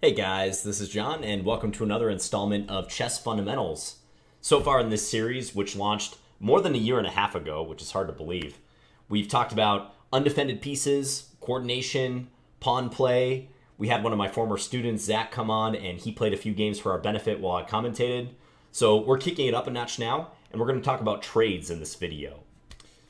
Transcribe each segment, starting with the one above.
Hey guys, this is John, and welcome to another installment of Chess Fundamentals. So far in this series, which launched more than a year and a half ago, which is hard to believe, we've talked about undefended pieces, coordination, pawn play. We had one of my former students, Zach, come on, and he played a few games for our benefit while I commentated. So we're kicking it up a notch now, and we're going to talk about trades in this video.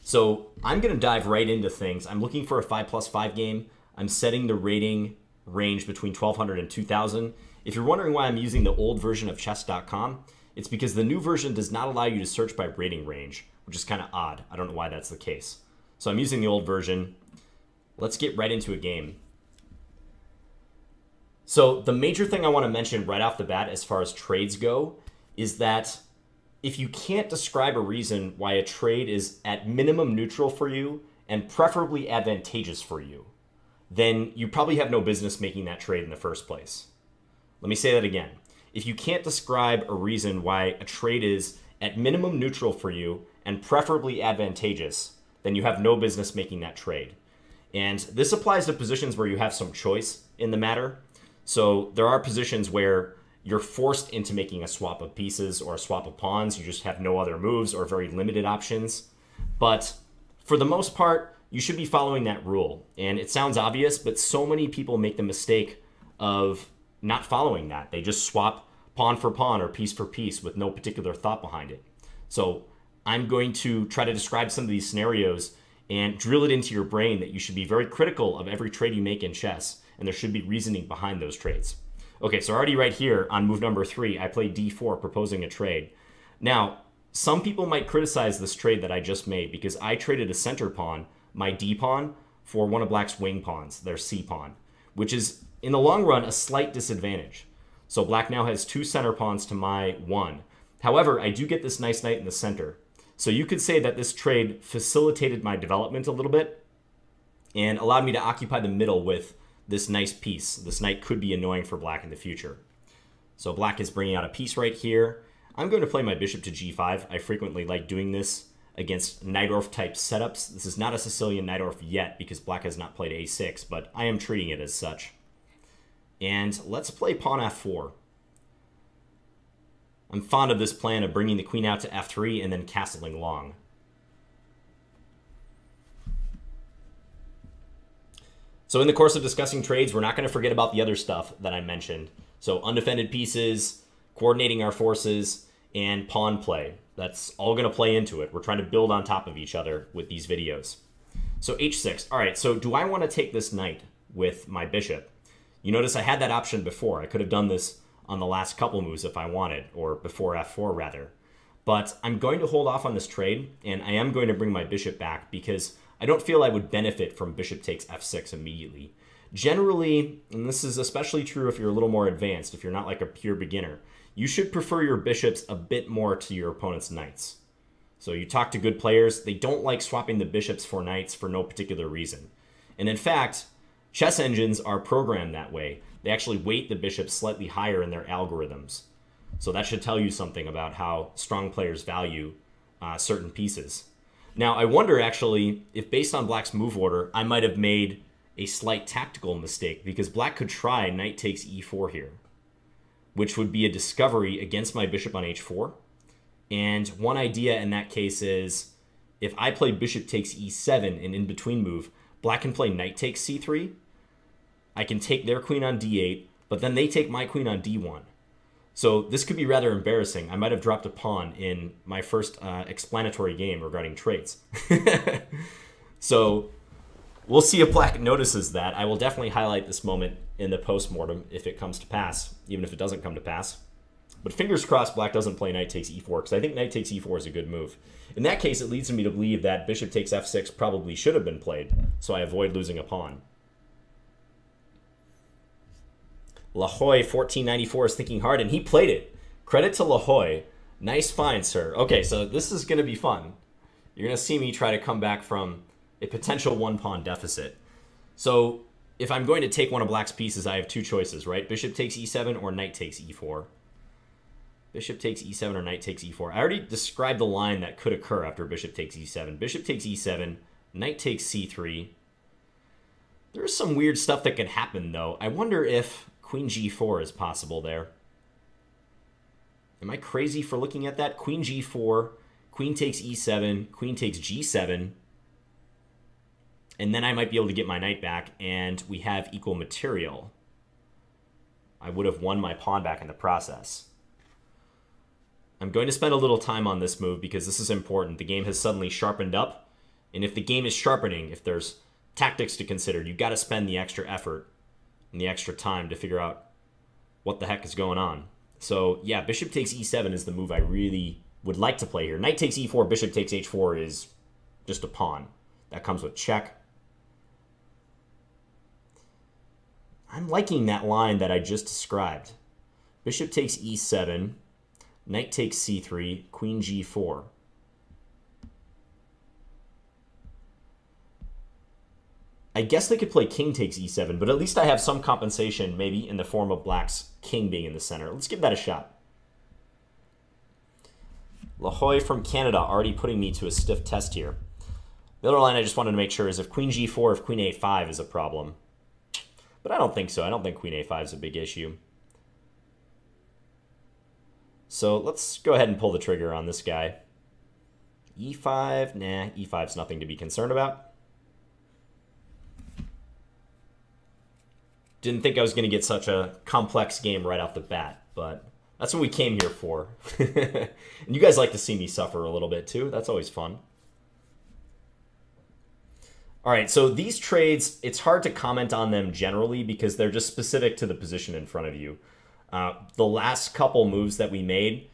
So I'm going to dive right into things. I'm looking for a 5 plus 5 game. I'm setting the rating range between 1200 and 2000. If you're wondering why I'm using the old version of chess.com, it's because the new version does not allow you to search by rating range, which is kind of odd. I don't know why that's the case. So I'm using the old version. Let's get right into a game. So the major thing I want to mention right off the bat as far as trades go is that if you can't describe a reason why a trade is at minimum neutral for you and preferably advantageous for you, then you probably have no business making that trade in the first place. Let me say that again. If you can't describe a reason why a trade is at minimum neutral for you and preferably advantageous, then you have no business making that trade. And this applies to positions where you have some choice in the matter. So there are positions where you're forced into making a swap of pieces or a swap of pawns. You just have no other moves or very limited options. But for the most part, you should be following that rule. And it sounds obvious, but so many people make the mistake of not following that. They just swap pawn for pawn or piece for piece with no particular thought behind it. So I'm going to try to describe some of these scenarios and drill it into your brain that you should be very critical of every trade you make in chess, and there should be reasoning behind those trades. Okay, so already right here on move number three, I played d4, proposing a trade. Now, some people might criticize this trade that I just made because I traded a center pawn my D pawn for one of black's wing pawns, their C pawn, which is in the long run a slight disadvantage. So black now has two center pawns to my one. However, I do get this nice knight in the center. So you could say that this trade facilitated my development a little bit and allowed me to occupy the middle with this nice piece. This knight could be annoying for black in the future. So black is bringing out a piece right here. I'm going to play my bishop to g5. I frequently like doing this against Najdorf type setups. This is not a Sicilian Najdorf yet because black has not played a6, but I am treating it as such. And let's play pawn f4. I'm fond of this plan of bringing the queen out to f3 and then castling long. So in the course of discussing trades, we're not going to forget about the other stuff that I mentioned. So undefended pieces, coordinating our forces, and pawn play. That's all going to play into it. We're trying to build on top of each other with these videos. So h6. All right, so do I want to take this knight with my bishop? You notice I had that option before. I could have done this on the last couple moves if I wanted, or before f4 rather. But I'm going to hold off on this trade, and I am going to bring my bishop back because I don't feel I would benefit from bishop takes f6 immediately. Generally, and this is especially true if you're a little more advanced, if you're not like a pure beginner, you should prefer your bishops a bit more to your opponent's knights. So you talk to good players, they don't like swapping the bishops for knights for no particular reason. And in fact, chess engines are programmed that way. They actually weight the bishops slightly higher in their algorithms. So that should tell you something about how strong players value uh, certain pieces. Now, I wonder actually if based on black's move order, I might have made a slight tactical mistake because black could try knight takes e4 here which would be a discovery against my bishop on h4. And one idea in that case is if I play bishop takes e7 an in-between move, black can play knight takes c3. I can take their queen on d8, but then they take my queen on d1. So this could be rather embarrassing. I might have dropped a pawn in my first uh, explanatory game regarding traits. so we'll see if Black notices that. I will definitely highlight this moment in the post-mortem if it comes to pass, even if it doesn't come to pass. But fingers crossed Black doesn't play knight takes e4, because I think knight takes e4 is a good move. In that case, it leads me to believe that bishop takes f6 probably should have been played, so I avoid losing a pawn. Lahoy 1494 is thinking hard, and he played it. Credit to Lahoy. Nice find, sir. Okay, so this is going to be fun. You're going to see me try to come back from a potential one pawn deficit. So if I'm going to take one of black's pieces, I have two choices, right? Bishop takes e7 or knight takes e4. Bishop takes e7 or knight takes e4. I already described the line that could occur after bishop takes e7. Bishop takes e7, knight takes c3. There's some weird stuff that could happen, though. I wonder if queen g4 is possible there. Am I crazy for looking at that? Queen g4, queen takes e7, queen takes g7, and then I might be able to get my knight back, and we have equal material. I would have won my pawn back in the process. I'm going to spend a little time on this move because this is important. The game has suddenly sharpened up, and if the game is sharpening, if there's tactics to consider, you've got to spend the extra effort and the extra time to figure out what the heck is going on. So yeah, bishop takes e7 is the move I really would like to play here. Knight takes e4, bishop takes h4 is just a pawn. That comes with check. I'm liking that line that I just described. Bishop takes e7, knight takes c3, queen g4. I guess they could play king takes e7, but at least I have some compensation, maybe in the form of black's king being in the center. Let's give that a shot. Lahoy from Canada already putting me to a stiff test here. The other line I just wanted to make sure is if queen g4, if queen a5 is a problem. But I don't think so. I don't think queen a5 is a big issue. So let's go ahead and pull the trigger on this guy. e5, nah, e5's nothing to be concerned about. Didn't think I was going to get such a complex game right off the bat, but that's what we came here for. and you guys like to see me suffer a little bit too. That's always fun. All right, so these trades, it's hard to comment on them generally because they're just specific to the position in front of you. Uh, the last couple moves that we made,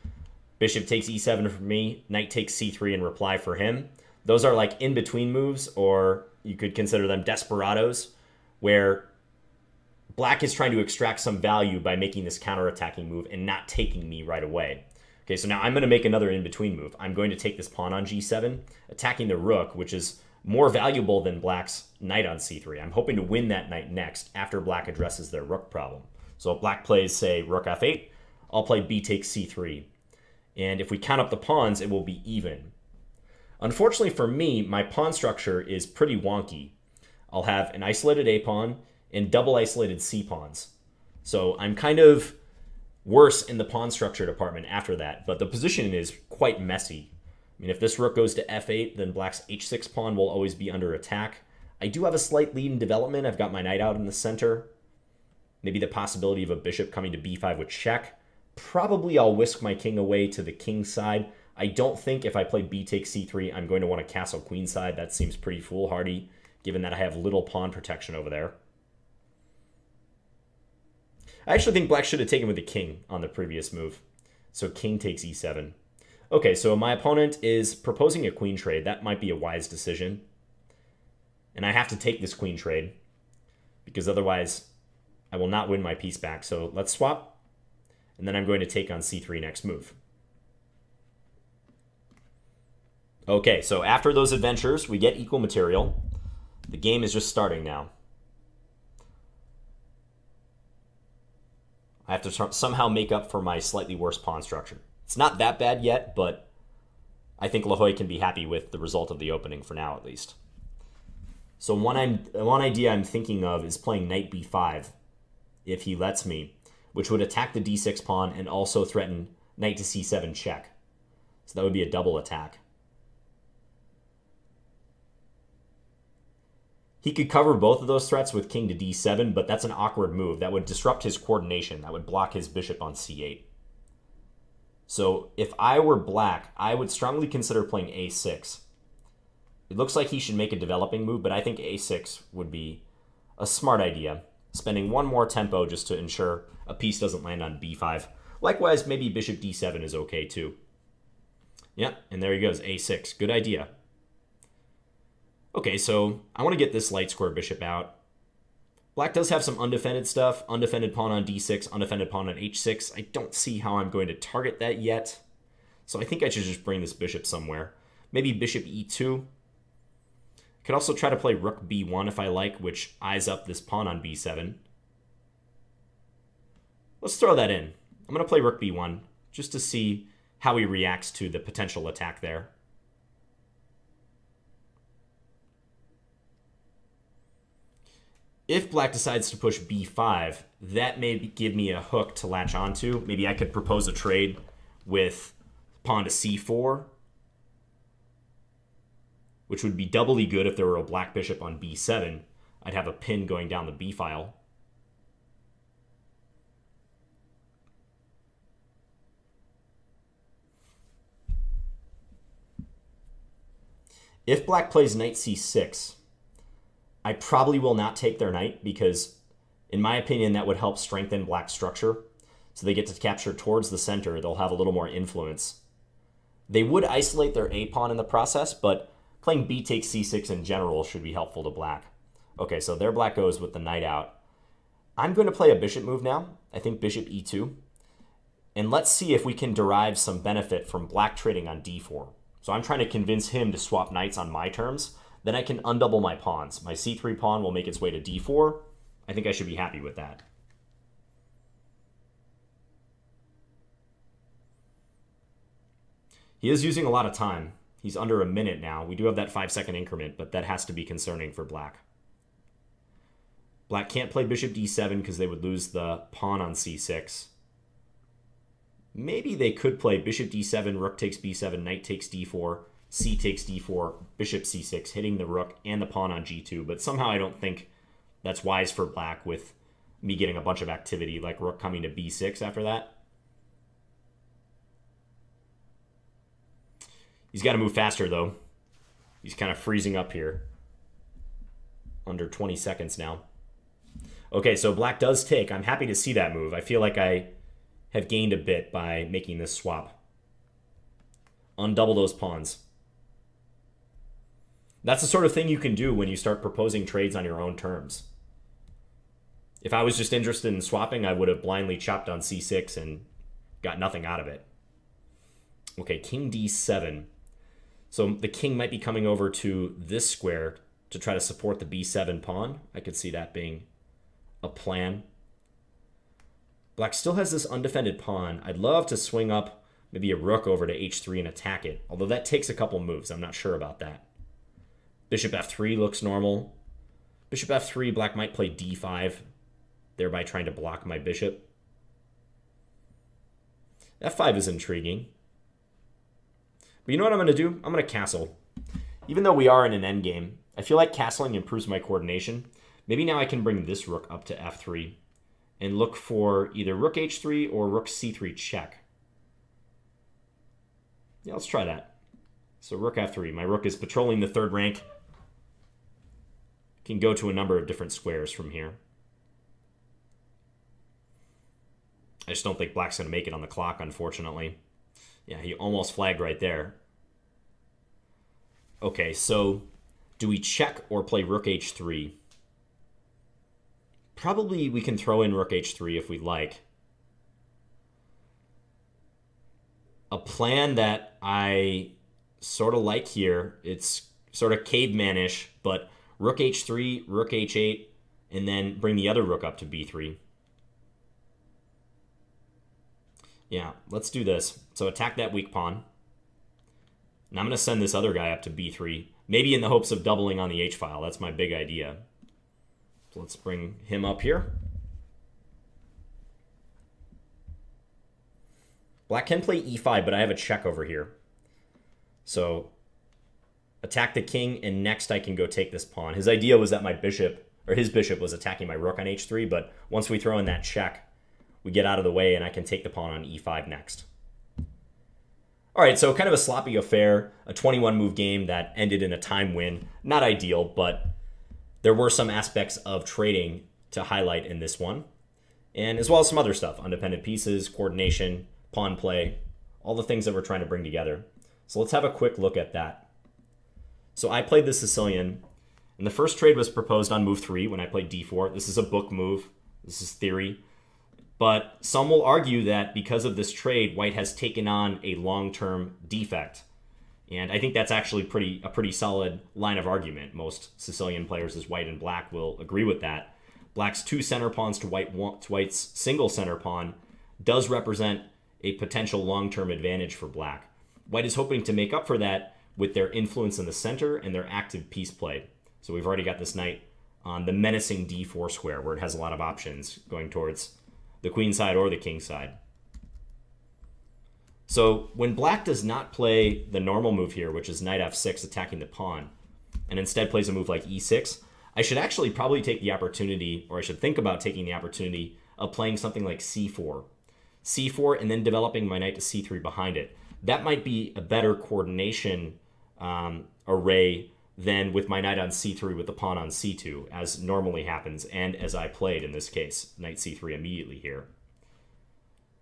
bishop takes e7 for me, knight takes c3 in reply for him. Those are like in-between moves, or you could consider them desperados, where black is trying to extract some value by making this counter-attacking move and not taking me right away. Okay, so now I'm going to make another in-between move. I'm going to take this pawn on g7, attacking the rook, which is more valuable than black's knight on c3. I'm hoping to win that knight next after black addresses their rook problem. So if black plays, say, rook f8, I'll play b takes c3. And if we count up the pawns, it will be even. Unfortunately for me, my pawn structure is pretty wonky. I'll have an isolated a pawn and double isolated c pawns. So I'm kind of worse in the pawn structure department after that, but the position is quite messy. I mean, if this rook goes to f8, then black's h6 pawn will always be under attack. I do have a slight lead in development. I've got my knight out in the center. Maybe the possibility of a bishop coming to b5 with check. Probably I'll whisk my king away to the king side. I don't think if I play b takes c3, I'm going to want to castle queen side. That seems pretty foolhardy, given that I have little pawn protection over there. I actually think black should have taken with the king on the previous move. So king takes e7. Okay, so my opponent is proposing a queen trade. That might be a wise decision. And I have to take this queen trade because otherwise I will not win my piece back. So let's swap. And then I'm going to take on c3 next move. Okay, so after those adventures, we get equal material. The game is just starting now. I have to somehow make up for my slightly worse pawn structure. It's not that bad yet, but I think La Lahoy can be happy with the result of the opening for now, at least. So one, I'm, one idea I'm thinking of is playing knight b5 if he lets me, which would attack the d6 pawn and also threaten knight to c7 check. So that would be a double attack. He could cover both of those threats with king to d7, but that's an awkward move. That would disrupt his coordination. That would block his bishop on c8. So if I were black, I would strongly consider playing a6. It looks like he should make a developing move, but I think a6 would be a smart idea spending one more tempo just to ensure a piece doesn't land on b5. Likewise, maybe bishop d7 is okay too. Yeah, and there he goes, a6. Good idea. Okay, so I want to get this light square bishop out. Black does have some undefended stuff. Undefended pawn on d6, undefended pawn on h6. I don't see how I'm going to target that yet. So I think I should just bring this bishop somewhere. Maybe bishop e2. Could also try to play rook b1 if I like, which eyes up this pawn on b7. Let's throw that in. I'm going to play rook b1 just to see how he reacts to the potential attack there. If black decides to push b5, that may give me a hook to latch onto. Maybe I could propose a trade with pawn to c4, which would be doubly good if there were a black bishop on b7. I'd have a pin going down the b file. If black plays knight c6, I probably will not take their knight because, in my opinion, that would help strengthen black's structure. So they get to capture towards the center. They'll have a little more influence. They would isolate their a pawn in the process, but playing b takes c6 in general should be helpful to black. Okay, so their black goes with the knight out. I'm going to play a bishop move now. I think bishop e2. And let's see if we can derive some benefit from black trading on d4. So I'm trying to convince him to swap knights on my terms. Then I can undouble my pawns. My c3 pawn will make its way to d4. I think I should be happy with that. He is using a lot of time. He's under a minute now. We do have that five second increment, but that has to be concerning for black. Black can't play bishop d7 because they would lose the pawn on c6. Maybe they could play bishop d7, rook takes b7, knight takes d4, c takes d4, bishop c6, hitting the rook and the pawn on g2. But somehow I don't think that's wise for black with me getting a bunch of activity, like rook coming to b6 after that. He's got to move faster, though. He's kind of freezing up here. Under 20 seconds now. Okay, so black does take. I'm happy to see that move. I feel like I have gained a bit by making this swap. Undouble those pawns. That's the sort of thing you can do when you start proposing trades on your own terms. If I was just interested in swapping, I would have blindly chopped on c6 and got nothing out of it. Okay, king d7. So the king might be coming over to this square to try to support the b7 pawn. I could see that being a plan. Black still has this undefended pawn. I'd love to swing up maybe a rook over to h3 and attack it, although that takes a couple moves. I'm not sure about that. Bishop f3 looks normal. Bishop f3, black might play d5, thereby trying to block my bishop. f5 is intriguing. But you know what I'm going to do? I'm going to castle. Even though we are in an endgame, I feel like castling improves my coordination. Maybe now I can bring this rook up to f3 and look for either rook h3 or rook c3 check. Yeah, let's try that. So rook f3. My rook is patrolling the third rank. Can go to a number of different squares from here. I just don't think black's going to make it on the clock, unfortunately. Yeah, he almost flagged right there. Okay, so do we check or play rook h3? Probably we can throw in rook h3 if we like. A plan that I sort of like here, it's sort of cavemanish, but rook h3, rook h8, and then bring the other rook up to b3. Yeah, let's do this. So attack that weak pawn. And I'm going to send this other guy up to b3, maybe in the hopes of doubling on the h-file. That's my big idea. So let's bring him up here. Black can play e5, but I have a check over here. So attack the king, and next I can go take this pawn. His idea was that my bishop, or his bishop, was attacking my rook on h3, but once we throw in that check, we get out of the way, and I can take the pawn on e5 next. All right, so kind of a sloppy affair, a 21 move game that ended in a time win. Not ideal, but there were some aspects of trading to highlight in this one, and as well as some other stuff undefended pieces, coordination, pawn play, all the things that we're trying to bring together. So let's have a quick look at that. So I played the Sicilian, and the first trade was proposed on move three when I played d4. This is a book move, this is theory. But some will argue that because of this trade, White has taken on a long term defect and I think that's actually pretty a pretty solid line of argument. Most Sicilian players as white and black will agree with that. Black's two center pawns to white to white's single center pawn does represent a potential long-term advantage for black. White is hoping to make up for that with their influence in the center and their active piece play. So we've already got this knight on the menacing d4 square where it has a lot of options going towards the queen side or the king side. So when black does not play the normal move here, which is knight f6 attacking the pawn, and instead plays a move like e6, I should actually probably take the opportunity, or I should think about taking the opportunity of playing something like c4. c4 and then developing my knight to c3 behind it. That might be a better coordination um, array than with my knight on c3 with the pawn on c2, as normally happens, and as I played in this case, knight c3 immediately here.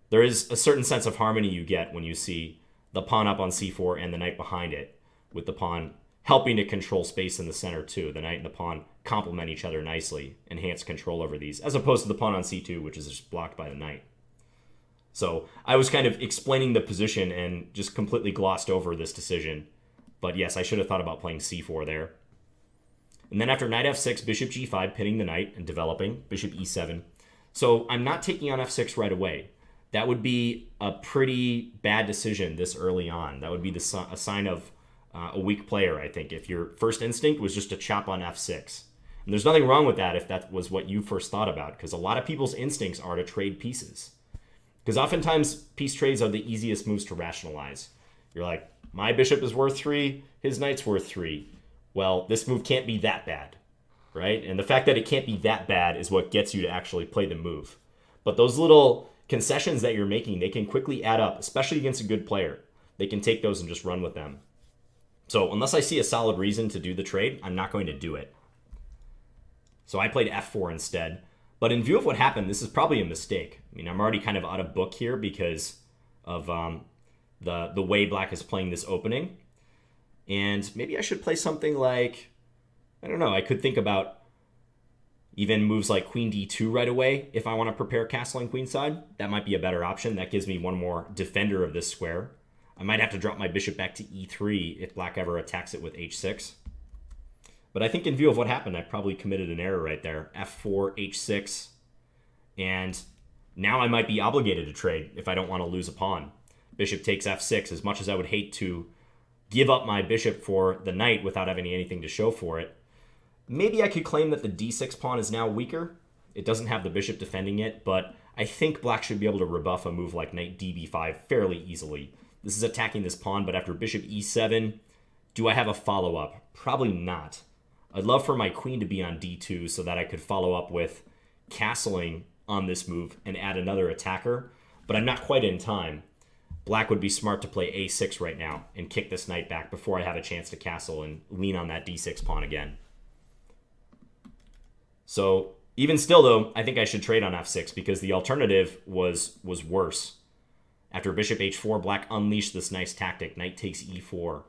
There is a certain sense of harmony you get when you see the pawn up on c4 and the knight behind it, with the pawn helping to control space in the center too. The knight and the pawn complement each other nicely, enhance control over these, as opposed to the pawn on c2, which is just blocked by the knight. So I was kind of explaining the position and just completely glossed over this decision but yes, I should have thought about playing c4 there. And then after knight f6, bishop g5, pinning the knight and developing, bishop e7. So I'm not taking on f6 right away. That would be a pretty bad decision this early on. That would be the, a sign of uh, a weak player, I think, if your first instinct was just to chop on f6. And there's nothing wrong with that if that was what you first thought about, because a lot of people's instincts are to trade pieces. Because oftentimes, piece trades are the easiest moves to rationalize. You're like, my bishop is worth three, his knight's worth three. Well, this move can't be that bad, right? And the fact that it can't be that bad is what gets you to actually play the move. But those little concessions that you're making, they can quickly add up, especially against a good player. They can take those and just run with them. So unless I see a solid reason to do the trade, I'm not going to do it. So I played f4 instead. But in view of what happened, this is probably a mistake. I mean, I'm already kind of out of book here because of um, the the way black is playing this opening. And maybe I should play something like I don't know, I could think about even moves like queen d2 right away if I want to prepare castle castling queenside. That might be a better option. That gives me one more defender of this square. I might have to drop my bishop back to e3 if black ever attacks it with h6. But I think in view of what happened, I probably committed an error right there. f4, h6, and now I might be obligated to trade if I don't want to lose a pawn bishop takes f6. As much as I would hate to give up my bishop for the knight without having anything to show for it, maybe I could claim that the d6 pawn is now weaker. It doesn't have the bishop defending it, but I think black should be able to rebuff a move like knight db5 fairly easily. This is attacking this pawn, but after bishop e7, do I have a follow-up? Probably not. I'd love for my queen to be on d2 so that I could follow up with castling on this move and add another attacker, but I'm not quite in time. Black would be smart to play a6 right now and kick this knight back before I have a chance to castle and lean on that d6 pawn again. So even still, though, I think I should trade on f6 because the alternative was was worse. After bishop h4, black unleashed this nice tactic, knight takes e4.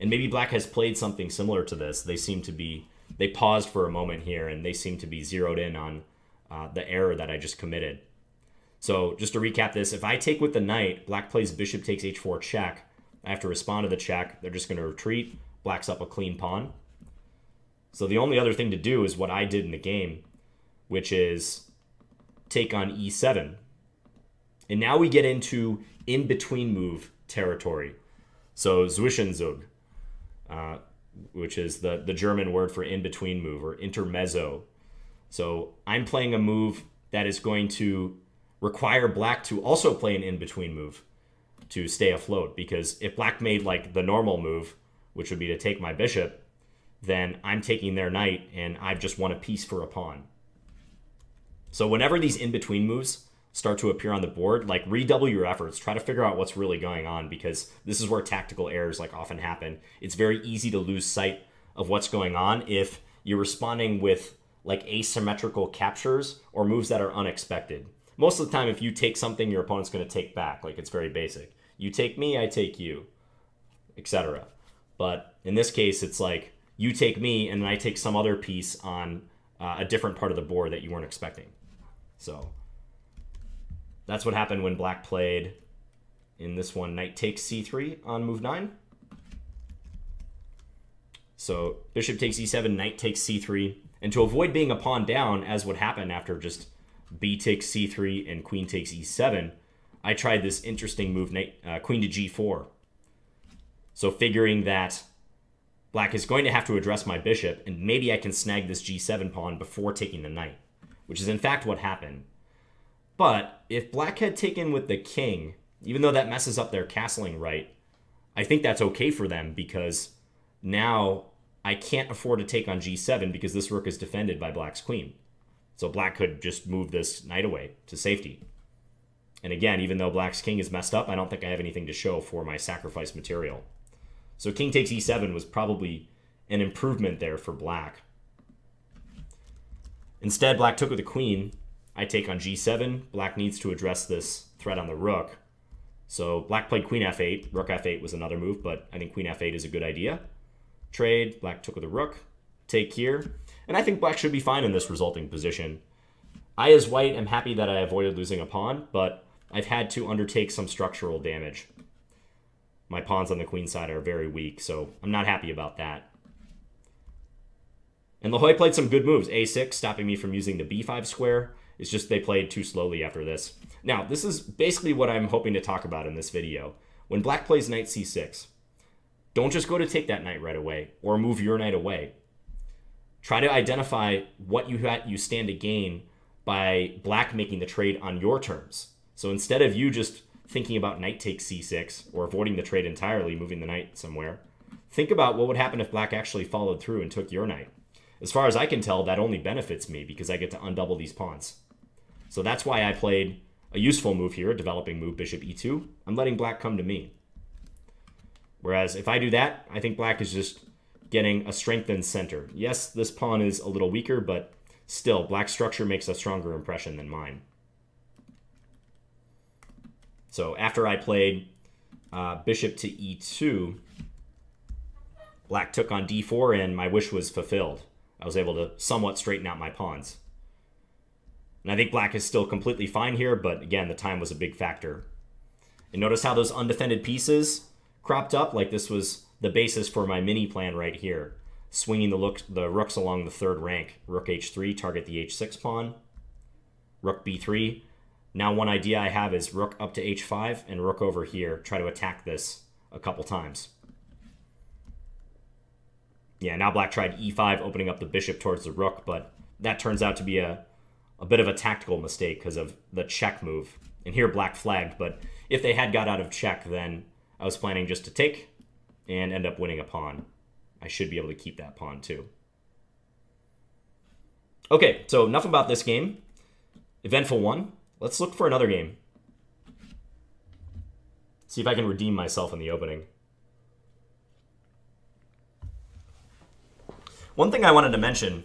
And maybe black has played something similar to this. They seem to be, they paused for a moment here and they seem to be zeroed in on uh, the error that I just committed. So just to recap this, if I take with the knight, black plays bishop takes h4 check. I have to respond to the check. They're just going to retreat. Black's up a clean pawn. So the only other thing to do is what I did in the game, which is take on e7. And now we get into in-between move territory. So Zwischenzug, uh, which is the, the German word for in-between move or intermezzo. So I'm playing a move that is going to require black to also play an in-between move to stay afloat because if black made like the normal move which would be to take my bishop then i'm taking their knight and i've just won a piece for a pawn. So whenever these in-between moves start to appear on the board like redouble your efforts. Try to figure out what's really going on because this is where tactical errors like often happen. It's very easy to lose sight of what's going on if you're responding with like asymmetrical captures or moves that are unexpected most of the time, if you take something, your opponent's going to take back. Like it's very basic. You take me, I take you, etc. But in this case, it's like you take me, and then I take some other piece on uh, a different part of the board that you weren't expecting. So that's what happened when black played in this one. Knight takes c3 on move 9. So bishop takes e7, knight takes c3. And to avoid being a pawn down, as would happen after just b takes c3 and queen takes e7, I tried this interesting move, uh, queen to g4. So figuring that black is going to have to address my bishop, and maybe I can snag this g7 pawn before taking the knight, which is in fact what happened. But if black had taken with the king, even though that messes up their castling right, I think that's okay for them because now I can't afford to take on g7 because this rook is defended by black's queen. So black could just move this knight away to safety. And again, even though black's king is messed up, I don't think I have anything to show for my sacrifice material. So king takes e7 was probably an improvement there for black. Instead, black took with the queen. I take on g7. Black needs to address this threat on the rook. So black played queen f8. Rook f8 was another move, but I think queen f8 is a good idea. Trade. Black took with the rook. Take here. And I think black should be fine in this resulting position. I, as white, am happy that I avoided losing a pawn, but I've had to undertake some structural damage. My pawns on the queen side are very weak, so I'm not happy about that. And La Hoya played some good moves. A6, stopping me from using the b5 square. It's just they played too slowly after this. Now, this is basically what I'm hoping to talk about in this video. When black plays knight c6, don't just go to take that knight right away or move your knight away. Try to identify what you, you stand to gain by black making the trade on your terms. So instead of you just thinking about knight takes c6 or avoiding the trade entirely, moving the knight somewhere, think about what would happen if black actually followed through and took your knight. As far as I can tell, that only benefits me because I get to undouble these pawns. So that's why I played a useful move here, a developing move, bishop e2. I'm letting black come to me. Whereas if I do that, I think black is just getting a strengthened center. Yes, this pawn is a little weaker, but still, black structure makes a stronger impression than mine. So after I played uh, bishop to e2, black took on d4 and my wish was fulfilled. I was able to somewhat straighten out my pawns. And I think black is still completely fine here, but again, the time was a big factor. And notice how those undefended pieces cropped up? Like this was the basis for my mini plan right here. Swinging the, look, the rooks along the third rank. Rook h3, target the h6 pawn. Rook b3, now one idea I have is rook up to h5 and rook over here. Try to attack this a couple times. Yeah, now black tried e5, opening up the bishop towards the rook, but that turns out to be a, a bit of a tactical mistake because of the check move. And here black flagged, but if they had got out of check, then I was planning just to take and end up winning a pawn. I should be able to keep that pawn too. Okay, so enough about this game. Eventful one. Let's look for another game. See if I can redeem myself in the opening. One thing I wanted to mention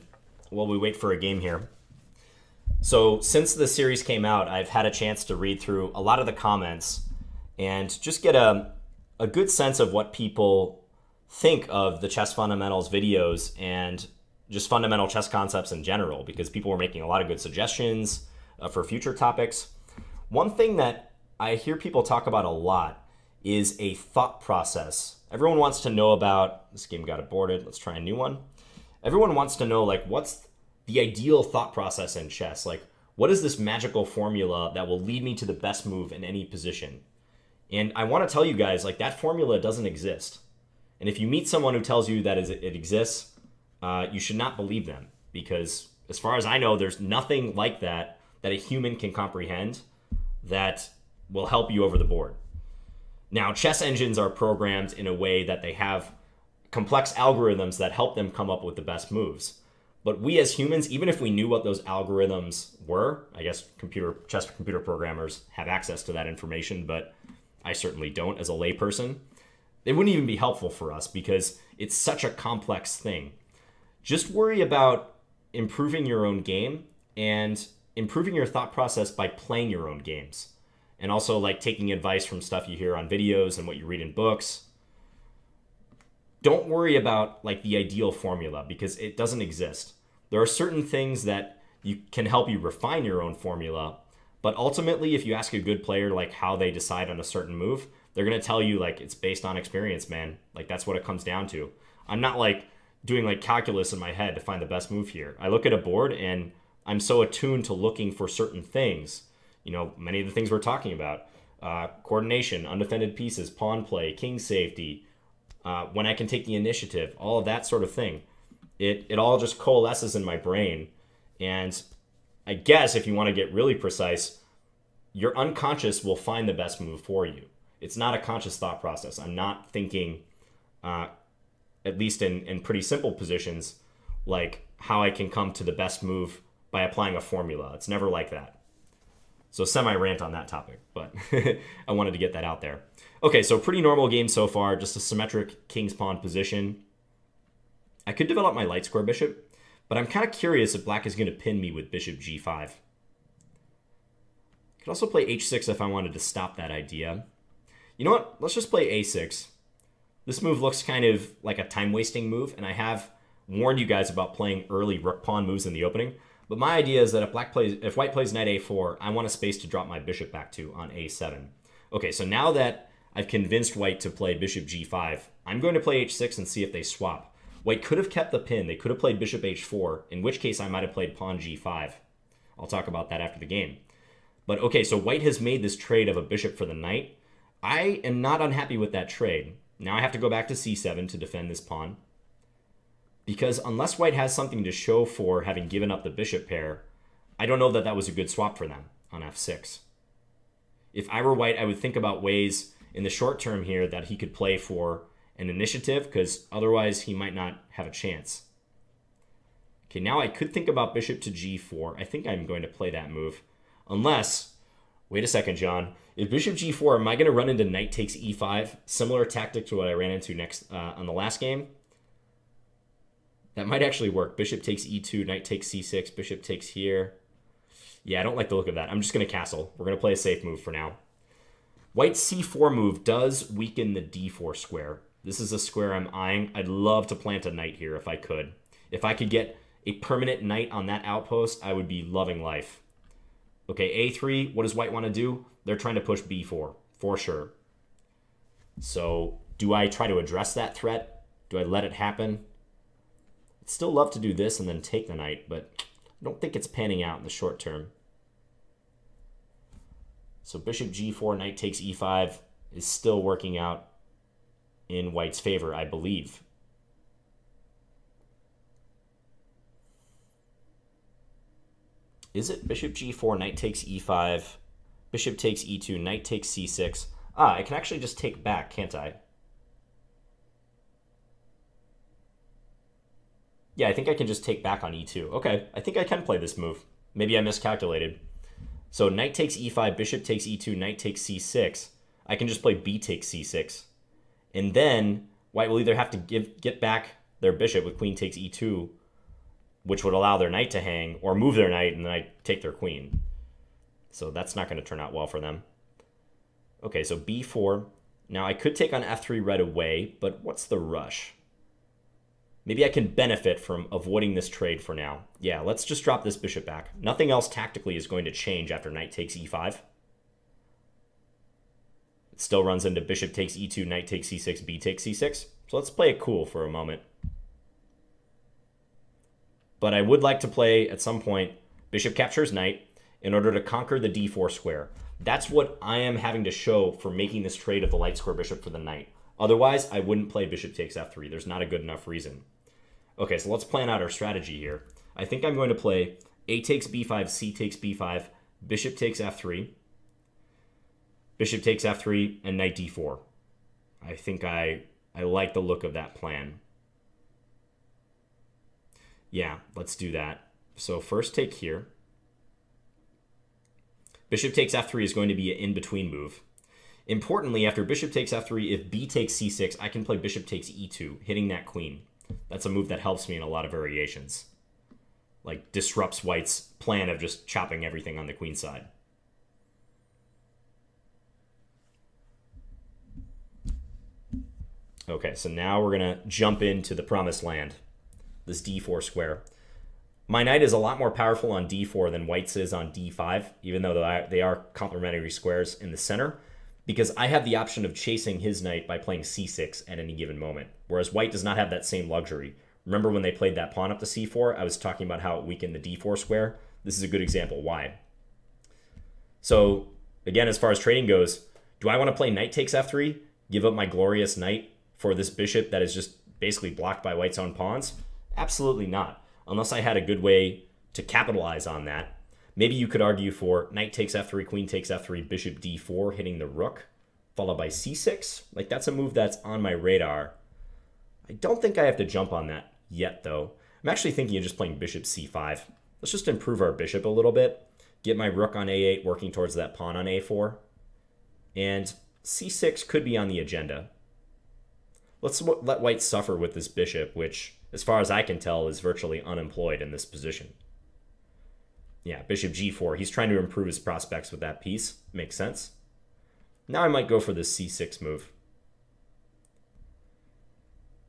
while we wait for a game here. So, since the series came out, I've had a chance to read through a lot of the comments and just get a, a good sense of what people think of the chess fundamentals videos and just fundamental chess concepts in general because people were making a lot of good suggestions uh, for future topics. One thing that I hear people talk about a lot is a thought process. Everyone wants to know about this game got aborted. Let's try a new one. Everyone wants to know like what's the ideal thought process in chess? Like what is this magical formula that will lead me to the best move in any position? And I want to tell you guys like that formula doesn't exist. And if you meet someone who tells you that it exists, uh, you should not believe them because as far as I know, there's nothing like that that a human can comprehend that will help you over the board. Now, chess engines are programmed in a way that they have complex algorithms that help them come up with the best moves. But we as humans, even if we knew what those algorithms were, I guess computer chess computer programmers have access to that information, but I certainly don't as a layperson. They wouldn't even be helpful for us because it's such a complex thing. Just worry about improving your own game and improving your thought process by playing your own games and also like taking advice from stuff you hear on videos and what you read in books don't worry about like the ideal formula because it doesn't exist there are certain things that you can help you refine your own formula but ultimately if you ask a good player like how they decide on a certain move they're going to tell you like it's based on experience man like that's what it comes down to i'm not like doing like calculus in my head to find the best move here i look at a board and I'm so attuned to looking for certain things. You know, many of the things we're talking about uh, coordination, undefended pieces, pawn play, king safety, uh, when I can take the initiative, all of that sort of thing. It, it all just coalesces in my brain. And I guess if you want to get really precise, your unconscious will find the best move for you. It's not a conscious thought process. I'm not thinking, uh, at least in, in pretty simple positions, like how I can come to the best move by applying a formula. It's never like that. So semi rant on that topic, but I wanted to get that out there. Okay, so pretty normal game so far, just a symmetric king's pawn position. I could develop my light square bishop, but I'm kind of curious if black is going to pin me with bishop g5. I could also play h6 if I wanted to stop that idea. You know what? Let's just play a6. This move looks kind of like a time-wasting move, and I have warned you guys about playing early rook pawn moves in the opening. But my idea is that if black plays, if white plays knight a4, I want a space to drop my bishop back to on a7. Okay, so now that I've convinced white to play bishop g5, I'm going to play h6 and see if they swap. White could have kept the pin. They could have played bishop h4, in which case I might have played pawn g5. I'll talk about that after the game. But okay, so white has made this trade of a bishop for the knight. I am not unhappy with that trade. Now I have to go back to c7 to defend this pawn because unless white has something to show for having given up the bishop pair, I don't know that that was a good swap for them on f6. If I were white, I would think about ways in the short term here that he could play for an initiative because otherwise he might not have a chance. Okay, now I could think about bishop to g4. I think I'm going to play that move. Unless, wait a second, John. If bishop g4, am I going to run into knight takes e5? Similar tactic to what I ran into next uh, on the last game. That might actually work. Bishop takes e2, knight takes c6, bishop takes here. Yeah, I don't like the look of that. I'm just going to castle. We're going to play a safe move for now. White c4 move does weaken the d4 square. This is a square I'm eyeing. I'd love to plant a knight here if I could. If I could get a permanent knight on that outpost, I would be loving life. Okay, a3, what does white want to do? They're trying to push b4, for sure. So do I try to address that threat? Do I let it happen? I'd still love to do this and then take the knight, but I don't think it's panning out in the short term. So bishop g4, knight takes e5 is still working out in white's favor, I believe. Is it bishop g4, knight takes e5, bishop takes e2, knight takes c6? Ah, I can actually just take back, can't I? Yeah, I think I can just take back on e2. Okay, I think I can play this move. Maybe I miscalculated. So knight takes e5, bishop takes e2, knight takes c6. I can just play b takes c6. And then white will either have to give get back their bishop with queen takes e2, which would allow their knight to hang, or move their knight and then I take their queen. So that's not going to turn out well for them. Okay, so b4. Now I could take on f3 right away, but what's the rush? Maybe I can benefit from avoiding this trade for now. Yeah, let's just drop this bishop back. Nothing else tactically is going to change after knight takes e5. It still runs into bishop takes e2, knight takes c6, b takes c6. So let's play it cool for a moment. But I would like to play, at some point, bishop captures knight in order to conquer the d4 square. That's what I am having to show for making this trade of the light square bishop for the knight. Otherwise, I wouldn't play bishop takes f3. There's not a good enough reason. Okay, so let's plan out our strategy here. I think I'm going to play a takes b5, c takes b5, bishop takes f3, bishop takes f3, and knight d4. I think I, I like the look of that plan. Yeah, let's do that. So first take here. Bishop takes f3 is going to be an in-between move. Importantly, after bishop takes f3, if b takes c6, I can play bishop takes e2, hitting that queen. That's a move that helps me in a lot of variations. Like, disrupts white's plan of just chopping everything on the queen side. Okay, so now we're going to jump into the promised land, this d4 square. My knight is a lot more powerful on d4 than white's is on d5, even though they are complementary squares in the center because I have the option of chasing his knight by playing c6 at any given moment, whereas white does not have that same luxury. Remember when they played that pawn up to c4, I was talking about how it weakened the d4 square? This is a good example why. So again, as far as trading goes, do I want to play knight takes f3, give up my glorious knight, for this bishop that is just basically blocked by white's own pawns? Absolutely not. Unless I had a good way to capitalize on that. Maybe you could argue for knight takes f3, queen takes f3, bishop d4, hitting the rook, followed by c6. Like, that's a move that's on my radar. I don't think I have to jump on that yet, though. I'm actually thinking of just playing bishop c5. Let's just improve our bishop a little bit. Get my rook on a8, working towards that pawn on a4. And c6 could be on the agenda. Let's let white suffer with this bishop, which, as far as I can tell, is virtually unemployed in this position. Yeah, bishop g4. He's trying to improve his prospects with that piece. Makes sense. Now I might go for this c6 move.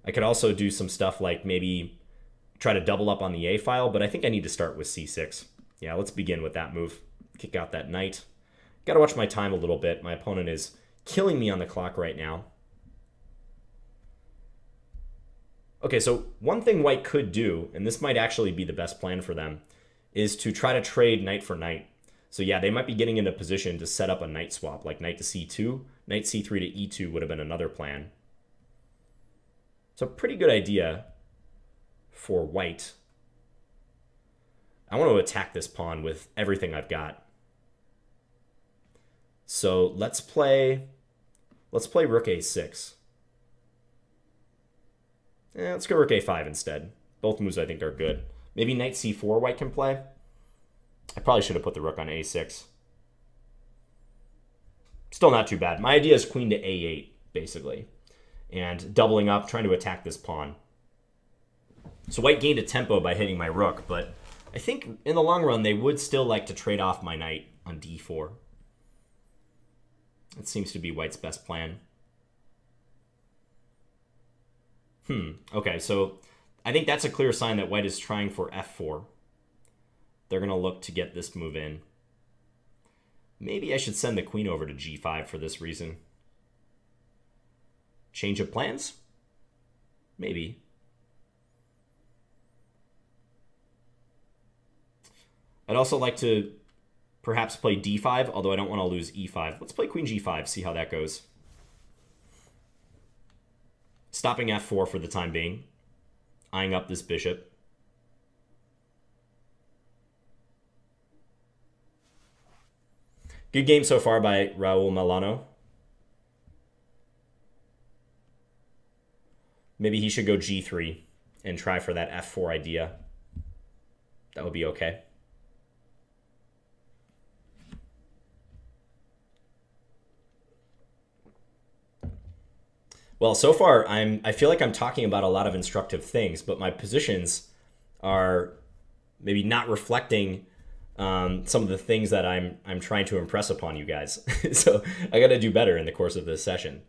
I could also do some stuff like maybe try to double up on the a file, but I think I need to start with c6. Yeah, let's begin with that move. Kick out that knight. Got to watch my time a little bit. My opponent is killing me on the clock right now. Okay, so one thing white could do, and this might actually be the best plan for them, is to try to trade knight for knight. So yeah, they might be getting into position to set up a knight swap, like knight to c2, knight c3 to e2 would have been another plan. So pretty good idea for white. I want to attack this pawn with everything I've got. So let's play let's play rook a6. Eh, let's go rook a5 instead. Both moves I think are good. Maybe knight c4 white can play. I probably should have put the rook on a6. Still not too bad. My idea is queen to a8, basically. And doubling up, trying to attack this pawn. So white gained a tempo by hitting my rook, but I think in the long run they would still like to trade off my knight on d4. It seems to be white's best plan. Hmm, okay, so I think that's a clear sign that white is trying for f4. They're going to look to get this move in. Maybe I should send the queen over to g5 for this reason. Change of plans? Maybe. I'd also like to perhaps play d5, although I don't want to lose e5. Let's play queen g5, see how that goes. Stopping f4 for the time being eyeing up this bishop. Good game so far by Raul Milano. Maybe he should go g3 and try for that f4 idea. That would be okay. Well, so far I'm I feel like I'm talking about a lot of instructive things, but my positions are maybe not reflecting um, some of the things that I'm I'm trying to impress upon you guys. so I got to do better in the course of this session.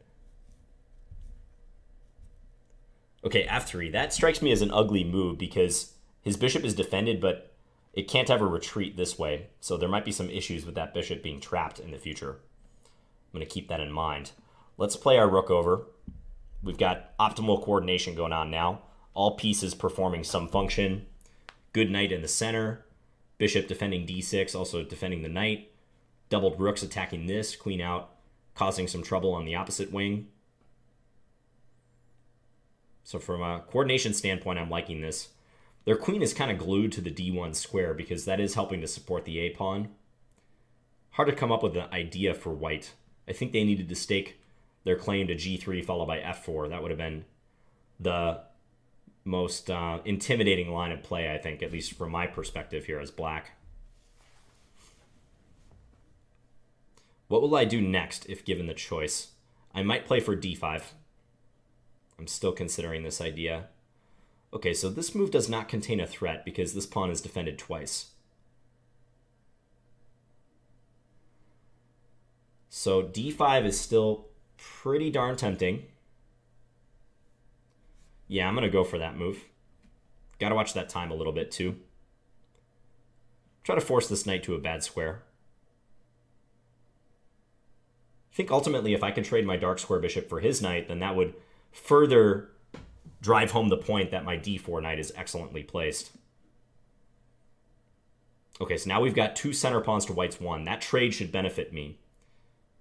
Okay, f3. That strikes me as an ugly move because his bishop is defended, but it can't ever retreat this way. So there might be some issues with that bishop being trapped in the future. I'm going to keep that in mind. Let's play our rook over. We've got optimal coordination going on now. All pieces performing some function. Good knight in the center. Bishop defending d6, also defending the knight. Doubled rooks attacking this. Queen out, causing some trouble on the opposite wing. So from a coordination standpoint, I'm liking this. Their queen is kind of glued to the d1 square because that is helping to support the a pawn. Hard to come up with an idea for white. I think they needed to stake their claim to g3 followed by f4. That would have been the most uh, intimidating line of play, I think, at least from my perspective here as black. What will I do next if given the choice? I might play for d5. I'm still considering this idea. Okay, so this move does not contain a threat because this pawn is defended twice. So d5 is still pretty darn tempting. Yeah, I'm going to go for that move. Got to watch that time a little bit too. Try to force this knight to a bad square. I think ultimately if I can trade my dark square bishop for his knight, then that would further drive home the point that my d4 knight is excellently placed. Okay, so now we've got two center pawns to white's one. That trade should benefit me.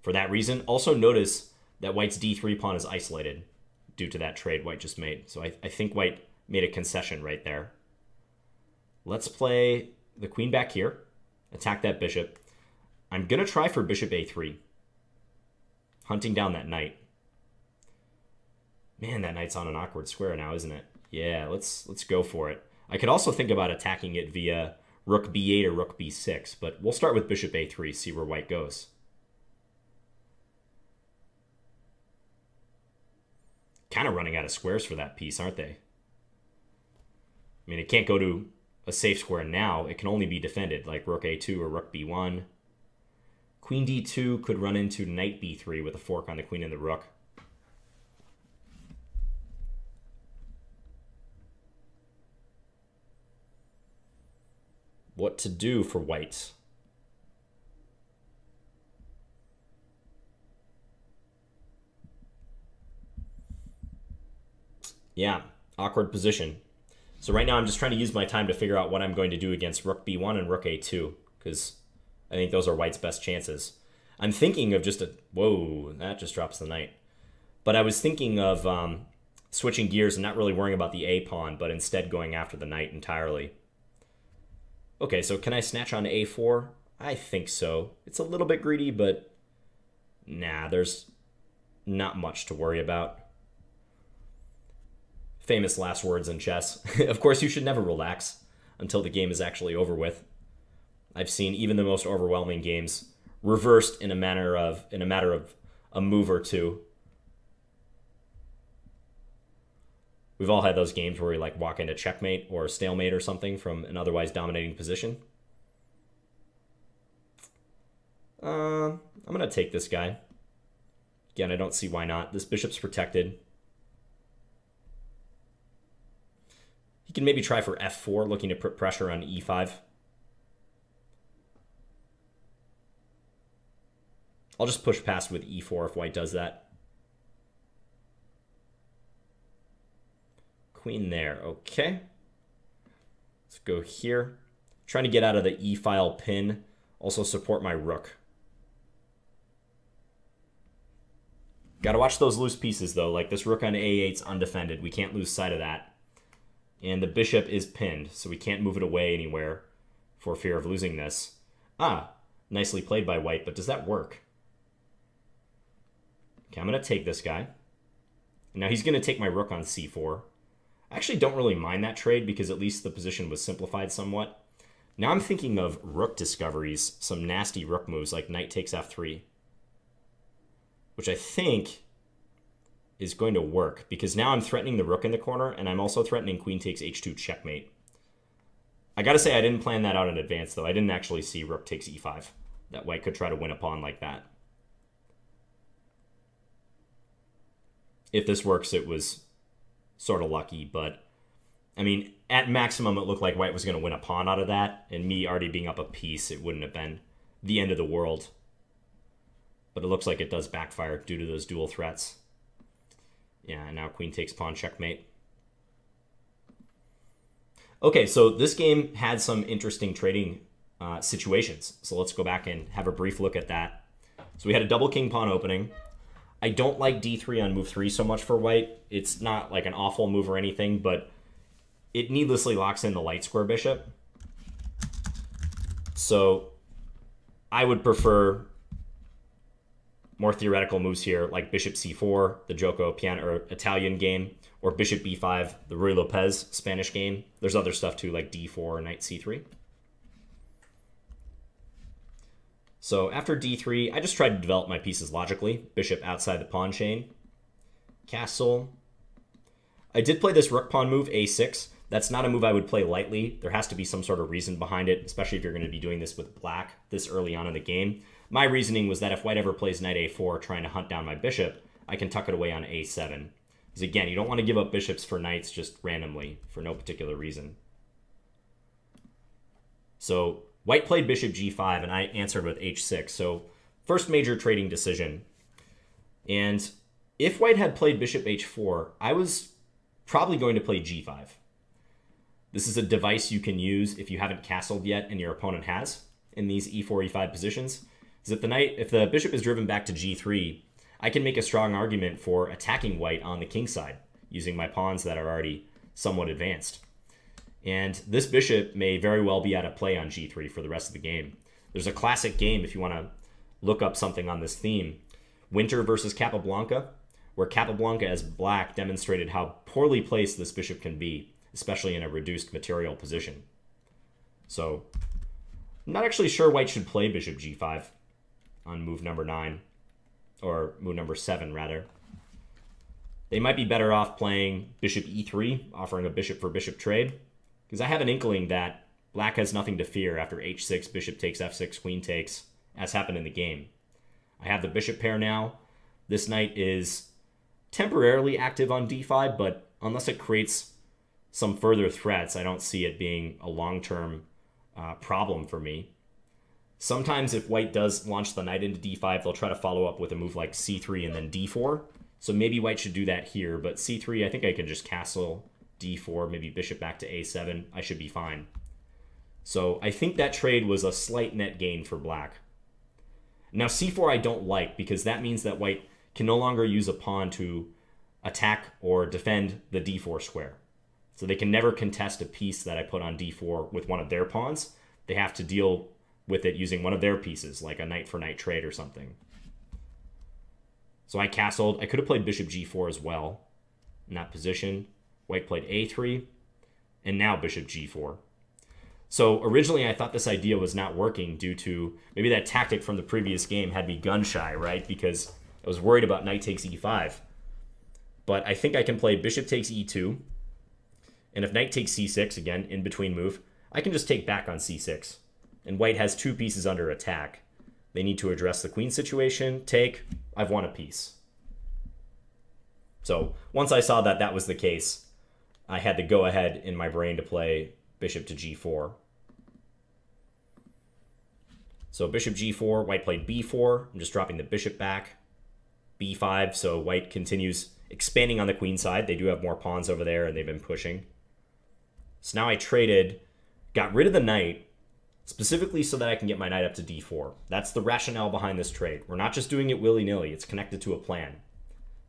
For that reason, also notice that white's d3 pawn is isolated. due to that trade white just made. So I, I think white made a concession right there. Let's play the queen back here, attack that bishop. I'm going to try for bishop a3, hunting down that knight. Man, that knight's on an awkward square now, isn't it? Yeah, let's let's go for it. I could also think about attacking it via rook b8 or rook b6, but we'll start with bishop a3, see where white goes. Kind of running out of squares for that piece, aren't they? I mean, it can't go to a safe square now. It can only be defended, like rook a2 or rook b1. Queen d2 could run into knight b3 with a fork on the queen and the rook. what to do for white. Yeah, awkward position. So right now I'm just trying to use my time to figure out what I'm going to do against rook b1 and rook a2 because I think those are white's best chances. I'm thinking of just a... Whoa, that just drops the knight. But I was thinking of um, switching gears and not really worrying about the a pawn, but instead going after the knight entirely. Okay, so can I snatch on a4? I think so. It's a little bit greedy, but nah, there's not much to worry about. Famous last words in chess. of course, you should never relax until the game is actually over with. I've seen even the most overwhelming games reversed in a manner of in a matter of a move or two We've all had those games where we like walk into checkmate or stalemate or something from an otherwise dominating position. Uh, I'm to take this guy. Again, I don't see why not. This bishop's protected. Can maybe try for f4, looking to put pressure on e5. I'll just push past with e4 if white does that. queen there. Okay. Let's go here. Trying to get out of the e-file pin. Also support my rook. Gotta watch those loose pieces, though. Like this rook on a8's undefended. We can't lose sight of that. And the bishop is pinned, so we can't move it away anywhere for fear of losing this. Ah, nicely played by white, but does that work? Okay, I'm going to take this guy. Now he's going to take my rook on c4. I actually don't really mind that trade because at least the position was simplified somewhat. Now I'm thinking of rook discoveries, some nasty rook moves like knight takes f3, which I think is going to work because now I'm threatening the rook in the corner and I'm also threatening queen takes h2 checkmate. I gotta say I didn't plan that out in advance though. I didn't actually see rook takes e5. That white could try to win a pawn like that. If this works, it was sort of lucky, but I mean, at maximum, it looked like White was going to win a pawn out of that, and me already being up a piece, it wouldn't have been the end of the world. But it looks like it does backfire due to those dual threats. Yeah, now queen takes pawn checkmate. Okay, so this game had some interesting trading uh, situations. So let's go back and have a brief look at that. So we had a double king pawn opening. I don't like d3 on move 3 so much for white. It's not like an awful move or anything, but it needlessly locks in the light square bishop. So I would prefer more theoretical moves here, like bishop c4, the Giuoco Piano or Italian game, or bishop b5, the Ruy Lopez Spanish game. There's other stuff too, like d4 knight c3. So after d3, I just tried to develop my pieces logically. Bishop outside the pawn chain. Castle. I did play this rook pawn move, a6. That's not a move I would play lightly. There has to be some sort of reason behind it, especially if you're going to be doing this with black this early on in the game. My reasoning was that if white ever plays knight a4 trying to hunt down my bishop, I can tuck it away on a7. Because again, you don't want to give up bishops for knights just randomly for no particular reason. So White played bishop g5, and I answered with h6. So first major trading decision. And if white had played bishop h4, I was probably going to play g5. This is a device you can use if you haven't castled yet and your opponent has in these e4, e5 positions. Is if the knight, if the bishop is driven back to g3, I can make a strong argument for attacking white on the king side using my pawns that are already somewhat advanced. And this bishop may very well be out of play on g3 for the rest of the game. There's a classic game if you want to look up something on this theme. Winter versus Capablanca, where Capablanca as black demonstrated how poorly placed this bishop can be, especially in a reduced material position. So, I'm not actually sure white should play bishop g5 on move number 9, or move number 7, rather. They might be better off playing bishop e3, offering a bishop for bishop trade, because I have an inkling that black has nothing to fear after h6, bishop takes f6, queen takes, as happened in the game. I have the bishop pair now. This knight is temporarily active on d5, but unless it creates some further threats, I don't see it being a long-term uh, problem for me. Sometimes if white does launch the knight into d5, they'll try to follow up with a move like c3 and then d4. So maybe white should do that here, but c3, I think I can just castle d4, maybe bishop back to a7. I should be fine. So I think that trade was a slight net gain for black. Now c4 I don't like because that means that white can no longer use a pawn to attack or defend the d4 square. So they can never contest a piece that I put on d4 with one of their pawns. They have to deal with it using one of their pieces, like a knight for knight trade or something. So I castled. I could have played bishop g4 as well in that position. White played a3, and now bishop g4. So originally I thought this idea was not working due to maybe that tactic from the previous game had me gun shy, right? Because I was worried about knight takes e5. But I think I can play bishop takes e2. And if knight takes c6, again, in between move, I can just take back on c6. And white has two pieces under attack. They need to address the queen situation. Take. I've won a piece. So once I saw that that was the case, I had to go ahead in my brain to play bishop to g4. So bishop g4, white played b4. I'm just dropping the bishop back. b5, so white continues expanding on the queen side. They do have more pawns over there, and they've been pushing. So now I traded, got rid of the knight, specifically so that I can get my knight up to d4. That's the rationale behind this trade. We're not just doing it willy-nilly. It's connected to a plan.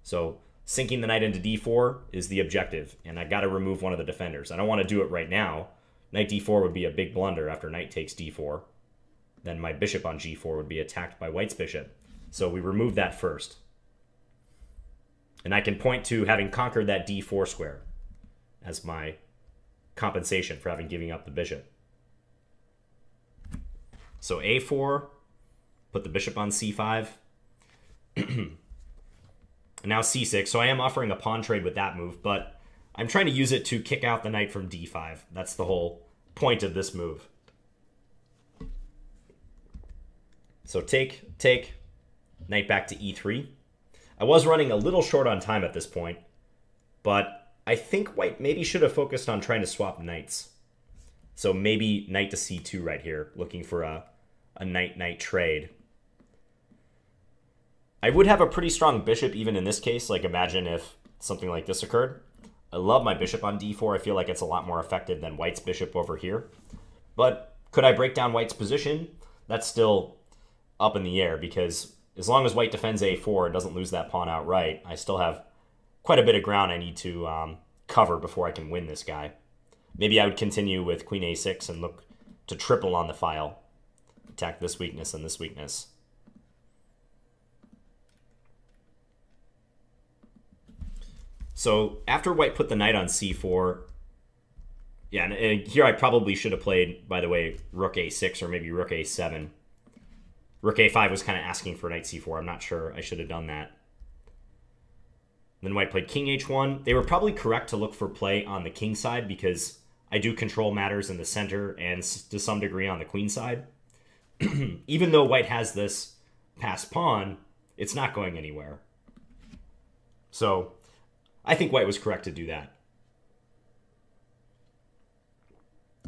So sinking the knight into d4 is the objective, and I got to remove one of the defenders. I don't want to do it right now. Knight d4 would be a big blunder after knight takes d4. Then my bishop on g4 would be attacked by white's bishop. So we remove that first. And I can point to having conquered that d4 square as my compensation for having giving up the bishop. So a4, put the bishop on c5. now c6. So I am offering a pawn trade with that move, but I'm trying to use it to kick out the knight from d5. That's the whole point of this move. So take, take, knight back to e3. I was running a little short on time at this point, but I think white maybe should have focused on trying to swap knights. So maybe knight to c2 right here, looking for a, a knight-knight trade. I would have a pretty strong bishop even in this case. Like imagine if something like this occurred. I love my bishop on d4. I feel like it's a lot more effective than white's bishop over here. But could I break down white's position? That's still up in the air because as long as white defends a4 and doesn't lose that pawn outright, I still have quite a bit of ground I need to um, cover before I can win this guy. Maybe I would continue with queen a6 and look to triple on the file. Attack this weakness and this weakness. So after white put the knight on c4, yeah, and, and here I probably should have played, by the way, rook a6 or maybe rook a7. Rook a5 was kind of asking for knight c4. I'm not sure I should have done that. Then white played king h1. They were probably correct to look for play on the king side because I do control matters in the center and to some degree on the queen side. Even though white has this passed pawn, it's not going anywhere. So I think white was correct to do that.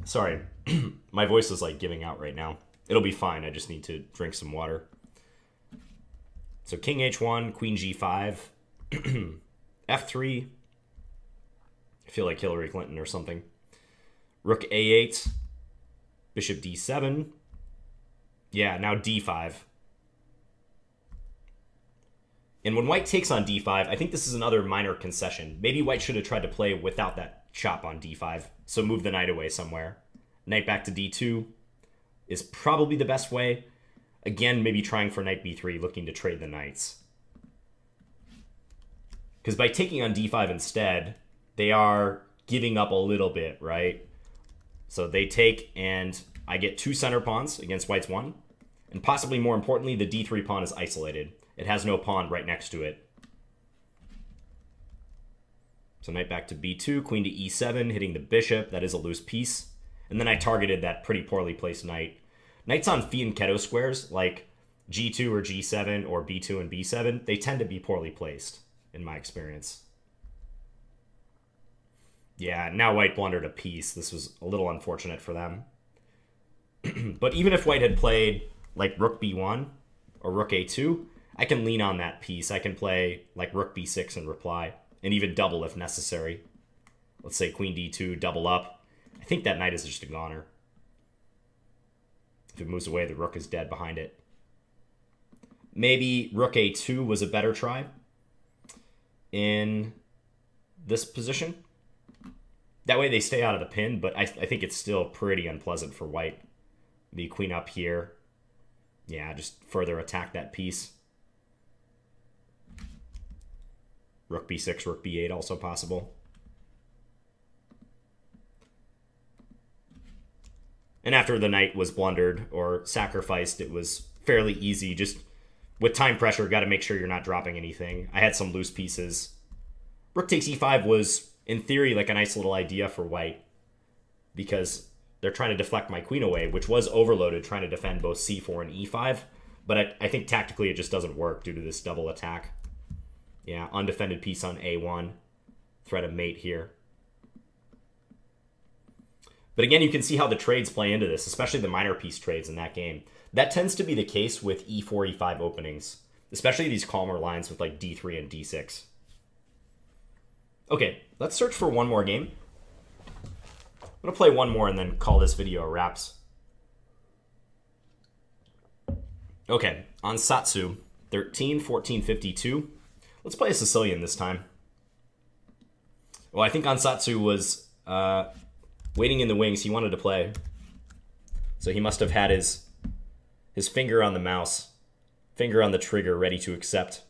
Sorry, my voice is like giving out right now. It'll be fine. I just need to drink some water. So king h1, queen g5, f3. I feel like Hillary Clinton or something. Rook a8, bishop d7. Yeah, now d5. And when white takes on d5, I think this is another minor concession. Maybe white should have tried to play without that chop on d5, so move the knight away somewhere. Knight back to d2 is probably the best way. Again, maybe trying for knight b3, looking to trade the knights. Because by taking on d5 instead, they are giving up a little bit, right? So they take, and I get two center pawns against white's one. And possibly more importantly, the d3 pawn is isolated. It has no pawn right next to it. So knight back to b2, queen to e7, hitting the bishop. That is a loose piece. And then I targeted that pretty poorly placed knight. Knights on fianchetto squares, like g2 or g7 or b2 and b7, they tend to be poorly placed, in my experience. Yeah, now white blundered a piece. This was a little unfortunate for them. but even if white had played like rook b1 or rook a2, I can lean on that piece. I can play like rook b6 and reply, and even double if necessary. Let's say queen d2, double up. I think that knight is just a goner. If it moves away, the rook is dead behind it. Maybe rook a2 was a better try in this position. That way they stay out of the pin, but I, I think it's still pretty unpleasant for white. The queen up here. Yeah, just further attack that piece. Rook b6, rook b8 also possible. And after the knight was blundered or sacrificed, it was fairly easy. Just with time pressure, got to make sure you're not dropping anything. I had some loose pieces. Rook takes e5 was, in theory, like a nice little idea for white because they're trying to deflect my queen away, which was overloaded, trying to defend both c4 and e5. But I, I think tactically it just doesn't work due to this double attack. Yeah, undefended piece on a1. Threat of mate here. But again, you can see how the trades play into this, especially the minor piece trades in that game. That tends to be the case with e4, e5 openings, especially these calmer lines with like d3 and d6. Okay, let's search for one more game. I'm to play one more and then call this video a wraps. Okay, Ansatsu, 13, 14, 52. Let's play a Sicilian this time. Well, I think Ansatsu was uh, waiting in the wings. He wanted to play. So he must have had his his finger on the mouse, finger on the trigger, ready to accept.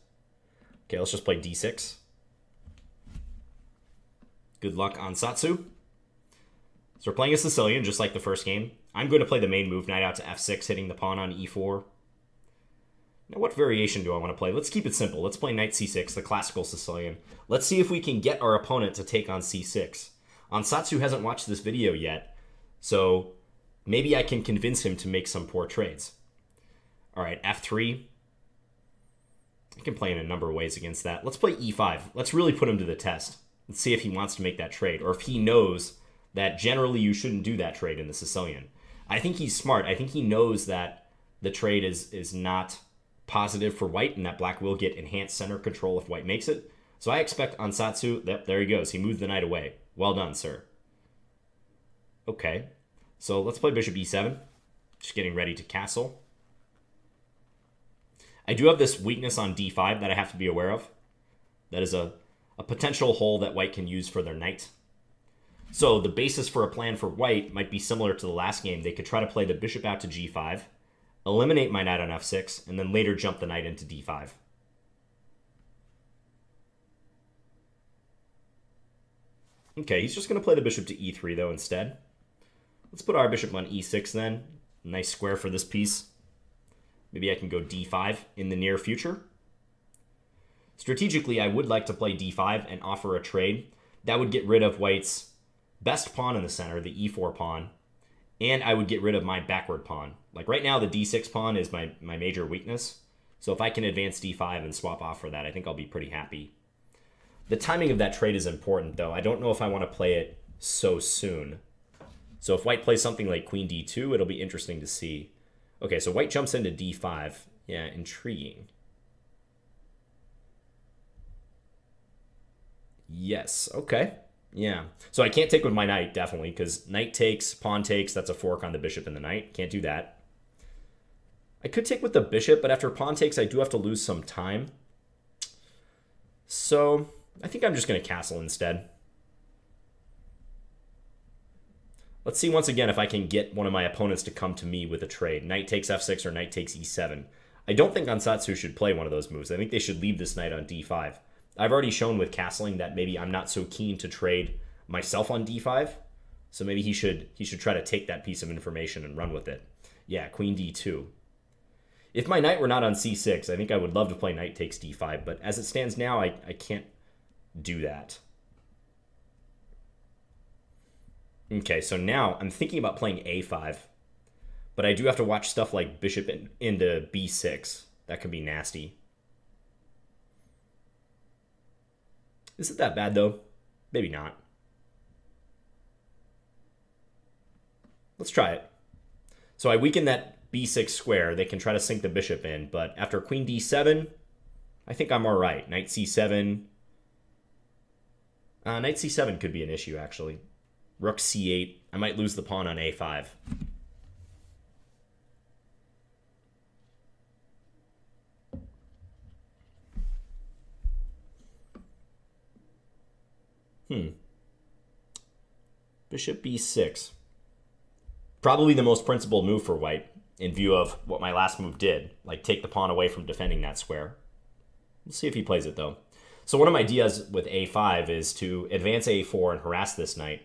Okay, let's just play d6. Good luck Ansatsu. So we're playing a Sicilian, just like the first game. I'm going to play the main move, knight out to f6, hitting the pawn on e4. Now, what variation do I want to play? Let's keep it simple. Let's play knight c6, the classical Sicilian. Let's see if we can get our opponent to take on c6. Ansatsu hasn't watched this video yet, so maybe I can convince him to make some poor trades. All right, f3. I can play in a number of ways against that. Let's play e5. Let's really put him to the test. Let's see if he wants to make that trade, or if he knows that generally you shouldn't do that trade in the Sicilian. I think he's smart. I think he knows that the trade is is not positive for white and that black will get enhanced center control if white makes it. So I expect Ansatsu, that, there he goes. He moved the knight away. Well done, sir. Okay, so let's play bishop e7. Just getting ready to castle. I do have this weakness on d5 that I have to be aware of. That is a, a potential hole that white can use for their knight. So the basis for a plan for white might be similar to the last game. They could try to play the bishop out to g5, eliminate my knight on f6, and then later jump the knight into d5. Okay, he's just going to play the bishop to e3, though, instead. Let's put our bishop on e6, then. Nice square for this piece. Maybe I can go d5 in the near future. Strategically, I would like to play d5 and offer a trade. That would get rid of white's best pawn in the center, the e4 pawn, and I would get rid of my backward pawn. Like right now, the d6 pawn is my, my major weakness. So if I can advance d5 and swap off for that, I think I'll be pretty happy. The timing of that trade is important, though. I don't know if I want to play it so soon. So if white plays something like queen d2, it'll be interesting to see. Okay, so white jumps into d5. Yeah, intriguing. Yes, okay. Yeah. So I can't take with my knight, definitely, because knight takes, pawn takes, that's a fork on the bishop and the knight. Can't do that. I could take with the bishop, but after pawn takes, I do have to lose some time. So I think I'm just going to castle instead. Let's see once again if I can get one of my opponents to come to me with a trade. Knight takes f6 or knight takes e7. I don't think Ansatsu should play one of those moves. I think they should leave this knight on d5. I've already shown with castling that maybe I'm not so keen to trade myself on d5. So maybe he should he should try to take that piece of information and run with it. Yeah, queen d2. If my knight were not on c6, I think I would love to play knight takes d5, but as it stands now, I, I can't do that. Okay, so now I'm thinking about playing a5, but I do have to watch stuff like bishop in, into b6. That could be nasty. Is it that bad, though? Maybe not. Let's try it. So I weaken that b6 square. They can try to sink the bishop in, but after queen d7, I think I'm all right. Knight c7. Uh, knight c7 could be an issue, actually. Rook c8. I might lose the pawn on a5. Hmm. Bishop b6. Probably the most principled move for white in view of what my last move did, like take the pawn away from defending that square. We'll see if he plays it though. So one of my ideas with a5 is to advance a4 and harass this knight.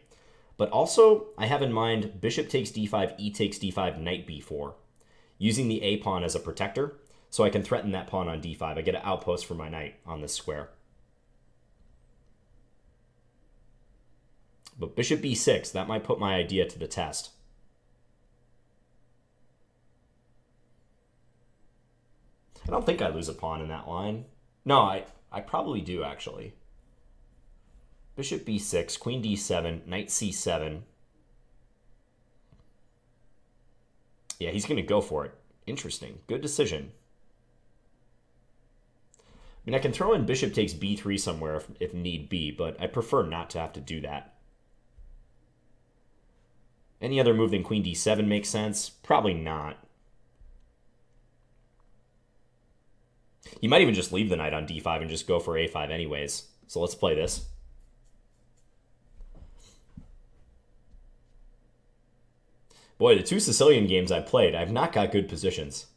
But also, I have in mind bishop takes d5, e takes d5, knight b4, using the a pawn as a protector, so I can threaten that pawn on d5. I get an outpost for my knight on this square. But bishop b6, that might put my idea to the test. I don't think I lose a pawn in that line. No, I, I probably do, actually. Bishop b6, queen d7, knight c7. Yeah, he's going to go for it. Interesting. Good decision. I mean, I can throw in bishop takes b3 somewhere if, if need be, but I prefer not to have to do that. Any other move than queen d7 makes sense? Probably not. You might even just leave the knight on d5 and just go for a5 anyways. So let's play this. Boy, the two Sicilian games I played, I've not got good positions.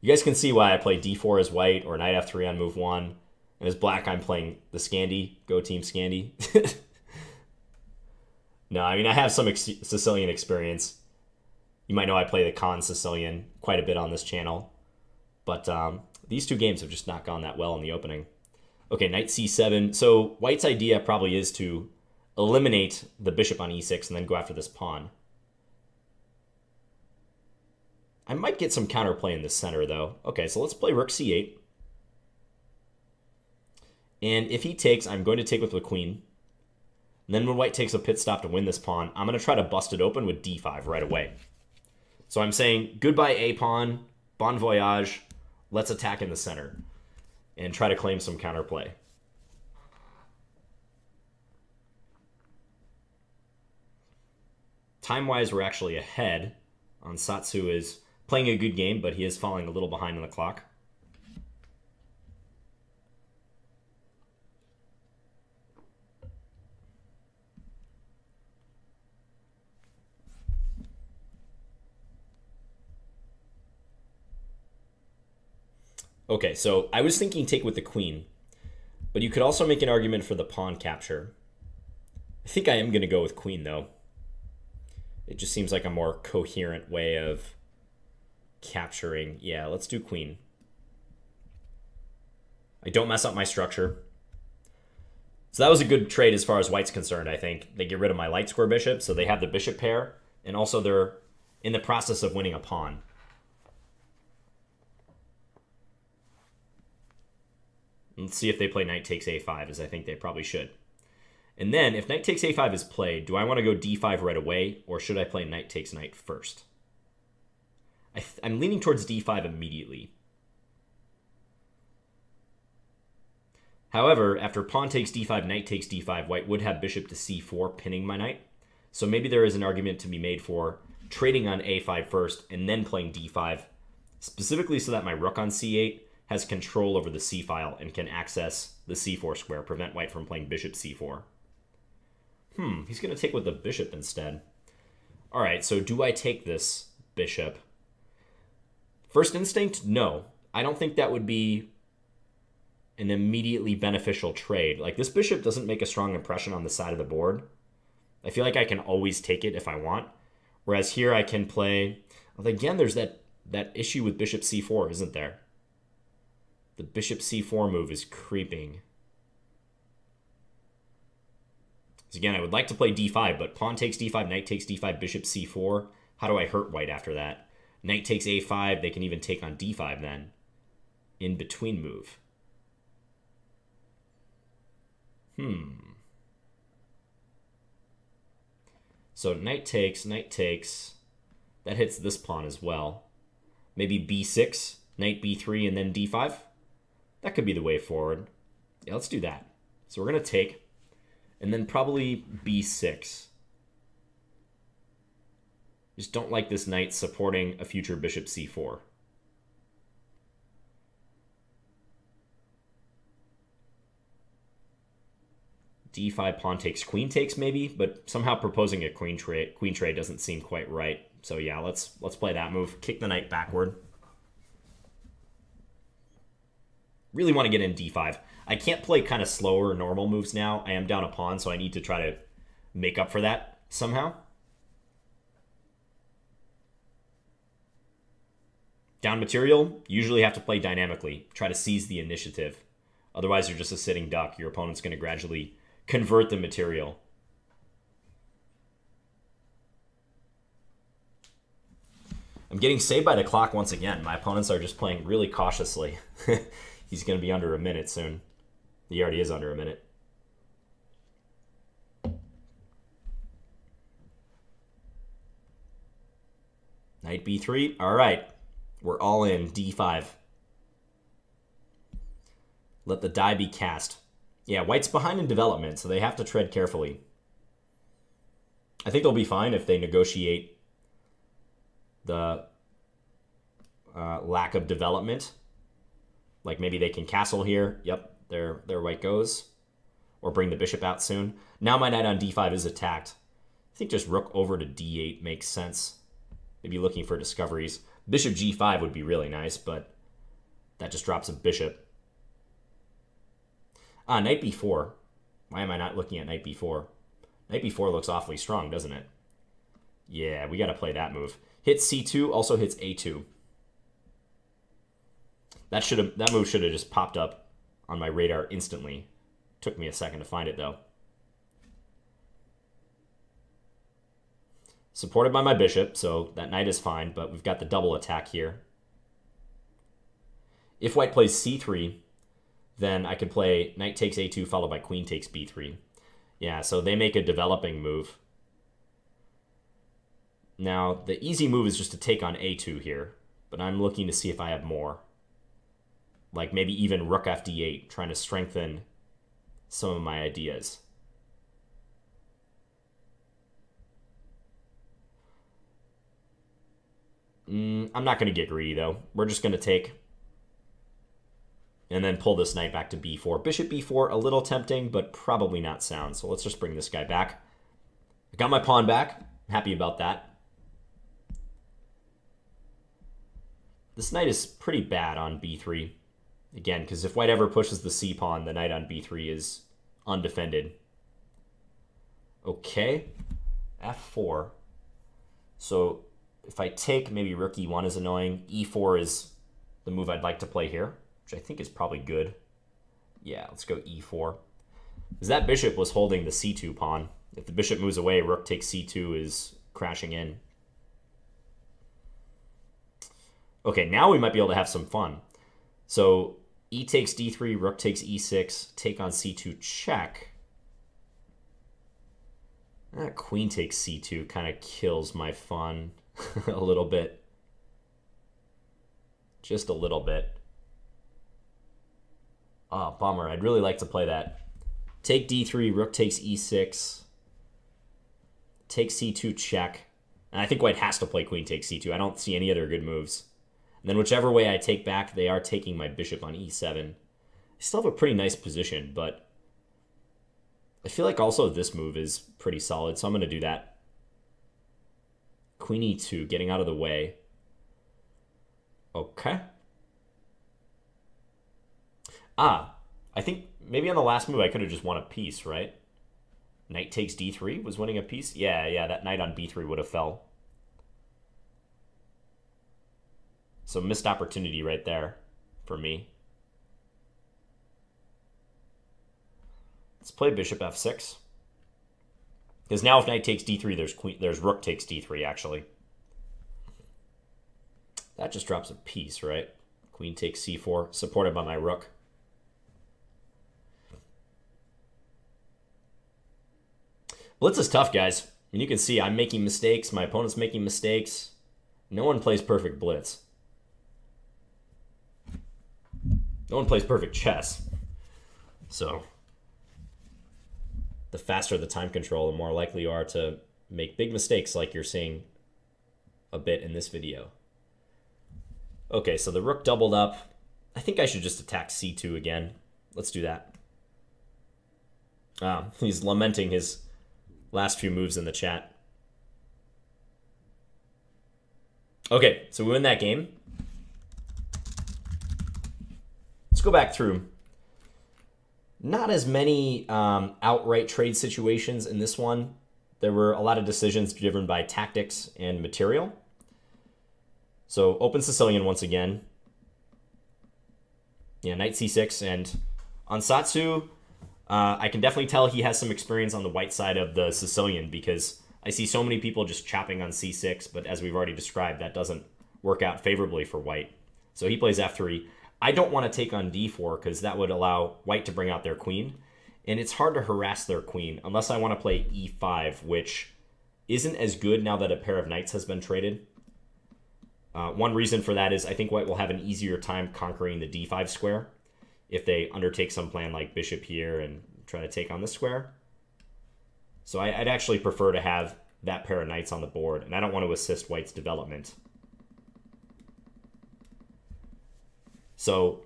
You guys can see why I play d4 as white or knight f3 on move 1. And as black, I'm playing the Scandi. Go Team Scandi. no, I mean, I have some ex Sicilian experience. You might know I play the Kan Sicilian quite a bit on this channel. But um, these two games have just not gone that well in the opening. Okay, knight c7. So white's idea probably is to eliminate the bishop on e6 and then go after this pawn. I might get some counterplay in the center, though. Okay, so let's play rook c8. And if he takes, I'm going to take with the queen. And then when white takes a pit stop to win this pawn, I'm going to try to bust it open with d5 right away. So I'm saying goodbye a pawn, bon voyage, let's attack in the center and try to claim some counterplay. Time-wise, we're actually ahead. Ansatsu is playing a good game, but he is falling a little behind on the clock. Okay, so I was thinking take with the queen, but you could also make an argument for the pawn capture. I think I am going to go with queen, though. It just seems like a more coherent way of capturing. Yeah, let's do queen. I don't mess up my structure. So that was a good trade as far as white's concerned, I think. They get rid of my light square bishop, so they have the bishop pair, and also they're in the process of winning a pawn. Let's see if they play knight takes a5, as I think they probably should. And then, if knight takes a5 is played, do I want to go d5 right away, or should I play knight takes knight first? I am leaning towards d5 immediately. However, after pawn takes d5, knight takes d5, white would have bishop to c4, pinning my knight. So maybe there is an argument to be made for trading on a5 first and then playing d5, specifically so that my rook on c8 has control over the c file and can access the c4 square, prevent white from playing bishop c4. Hmm, he's going to take with the bishop instead. All right, so do I take this bishop? First instinct, no. I don't think that would be an immediately beneficial trade. Like, this bishop doesn't make a strong impression on the side of the board. I feel like I can always take it if I want. Whereas here I can play... Well, again, there's that, that issue with bishop c4, isn't there? The bishop c4 move is creeping. So again, I would like to play d5, but pawn takes d5, knight takes d5, bishop c4. How do I hurt white after that? Knight takes a5, they can even take on d5 then. In between move. Hmm. So knight takes, knight takes. That hits this pawn as well. Maybe b6, knight b3, and then d5. That could be the way forward. Yeah, let's do that. So we're going to take and then probably b6. Just don't like this knight supporting a future bishop c4. d5 pawn takes queen takes maybe but somehow proposing a queen trade queen trade doesn't seem quite right so yeah let's let's play that move kick the knight backward really want to get in d5 I can't play kind of slower normal moves now. I am down a pawn, so I need to try to make up for that somehow. Down material, usually have to play dynamically. Try to seize the initiative. Otherwise, you're just a sitting duck. Your opponent's going to gradually convert the material. I'm getting saved by the clock once again. My opponents are just playing really cautiously. He's going to be under a minute soon. He already is under a minute. Knight b3. All right. We're all in. d5. Let the die be cast. Yeah, white's behind in development, so they have to tread carefully. I think they'll be fine if they negotiate the uh, lack of development. Like maybe they can castle here. Yep, there, there white goes. Or bring the bishop out soon. Now my knight on d5 is attacked. I think just rook over to d8 makes sense. Maybe looking for discoveries. Bishop g5 would be really nice, but that just drops a bishop. Ah, knight b4. Why am I not looking at knight b4? Knight b4 looks awfully strong, doesn't it? Yeah, we got to play that move. Hit c2, also hits a2. That should have that move should have just popped up on my radar instantly. Took me a second to find it though. Supported by my bishop, so that knight is fine, but we've got the double attack here. If white plays c3, then I could play knight takes a2 followed by queen takes b3. Yeah, so they make a developing move. Now, the easy move is just to take on a2 here, but I'm looking to see if I have more like maybe even rook fd8, trying to strengthen some of my ideas. Mm, I'm not going to get greedy, though. We're just going to take and then pull this knight back to b4. Bishop b4, a little tempting, but probably not sound. So let's just bring this guy back. I got my pawn back. Happy about that. This knight is pretty bad on b3. Again, because if white ever pushes the c pawn, the knight on b3 is undefended. Okay, f4. So if I take maybe rook e1 is annoying, e4 is the move I'd like to play here, which I think is probably good. Yeah, let's go e4. Because that bishop was holding the c2 pawn. If the bishop moves away, rook takes c2 is crashing in. Okay, now we might be able to have some fun. So e takes d3, rook takes e6, take on c2, check. That queen takes c2 kind of kills my fun a little bit. Just a little bit. Ah, oh, bummer. I'd really like to play that. Take d3, rook takes e6. Take c2, check. And I think white has to play queen takes c2. I don't see any other good moves. And then whichever way I take back, they are taking my bishop on e7. I still have a pretty nice position, but I feel like also this move is pretty solid, so I'm going to do that. Queen e2, getting out of the way. Okay. Ah, I think maybe on the last move I could have just won a piece, right? Knight takes d3 was winning a piece? Yeah, yeah, that knight on b3 would have fell. So missed opportunity right there for me. Let's play bishop f6. Because now if knight takes d3, there's queen, there's rook takes d3, actually. That just drops a piece, right? Queen takes c4, supported by my rook. Blitz is tough, guys. And you can see I'm making mistakes. My opponent's making mistakes. No one plays perfect blitz. No one plays perfect chess. So, the faster the time control, the more likely you are to make big mistakes like you're seeing a bit in this video. Okay, so the rook doubled up. I think I should just attack c2 again. Let's do that. Ah, he's lamenting his last few moves in the chat. Okay, so we win that game. Let's go back through. Not as many um, outright trade situations in this one. There were a lot of decisions driven by tactics and material. So open Sicilian once again. Yeah, knight c6. And Ansatsu, uh, I can definitely tell he has some experience on the white side of the Sicilian because I see so many people just chopping on c6, but as we've already described, that doesn't work out favorably for white. So he plays f3. I don't want to take on d4 because that would allow white to bring out their queen. And it's hard to harass their queen unless I want to play e5, which isn't as good now that a pair of knights has been traded. Uh, one reason for that is I think white will have an easier time conquering the d5 square if they undertake some plan like bishop here and try to take on the square. So I, would actually prefer to have that pair of knights on the board, and I don't want to assist white's development. So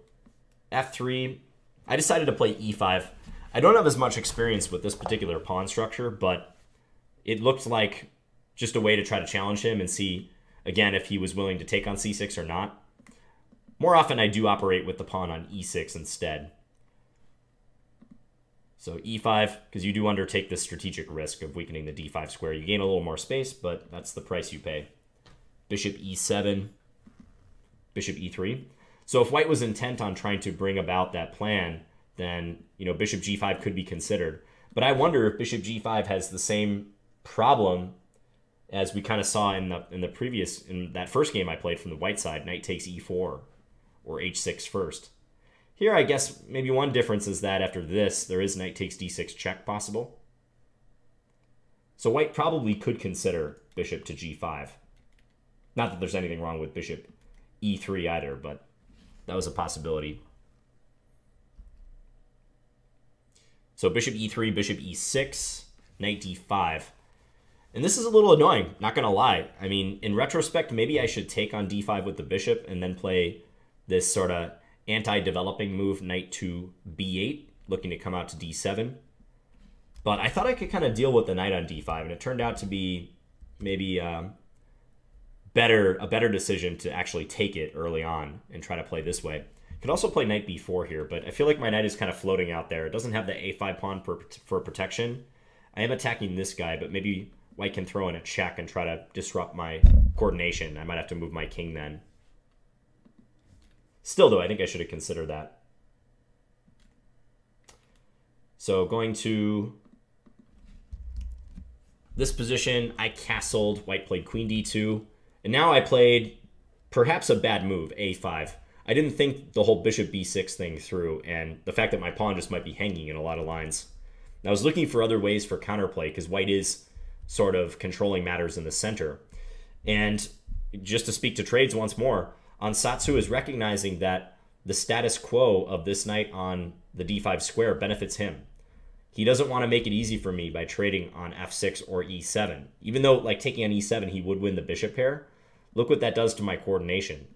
f3, I decided to play e5. I don't have as much experience with this particular pawn structure, but it looked like just a way to try to challenge him and see, again, if he was willing to take on c6 or not. More often I do operate with the pawn on e6 instead. So e5, because you do undertake the strategic risk of weakening the d5 square. You gain a little more space, but that's the price you pay. Bishop e7, bishop e3. So if white was intent on trying to bring about that plan, then you know bishop g5 could be considered. But I wonder if bishop g5 has the same problem as we kind of saw in the in the previous in that first game I played from the white side, knight takes e4 or h6 first. Here, I guess maybe one difference is that after this, there is knight takes d6 check possible. So white probably could consider bishop to g5. Not that there's anything wrong with bishop e3 either, but that was a possibility. So bishop e3, bishop e6, knight d5. And this is a little annoying, not going to lie. I mean, in retrospect, maybe I should take on d5 with the bishop and then play this sort of anti-developing move, knight to b8, looking to come out to d7. But I thought I could kind of deal with the knight on d5, and it turned out to be maybe um, better a better decision to actually take it early on and try to play this way. Could also play knight b4 here, but I feel like my knight is kind of floating out there. It doesn't have the a5 pawn for, for protection. I am attacking this guy, but maybe white can throw in a check and try to disrupt my coordination. I might have to move my king then. Still, though, I think I should have considered that. So going to this position, I castled, white played queen d2, and now I played perhaps a bad move, a5. I didn't think the whole bishop b6 thing through, and the fact that my pawn just might be hanging in a lot of lines. I was looking for other ways for counterplay, because white is sort of controlling matters in the center. And just to speak to trades once more, Ansatsu is recognizing that the status quo of this knight on the d5 square benefits him. He doesn't want to make it easy for me by trading on f6 or e7. Even though, like, taking on e7, he would win the bishop pair, look what that does to my coordination.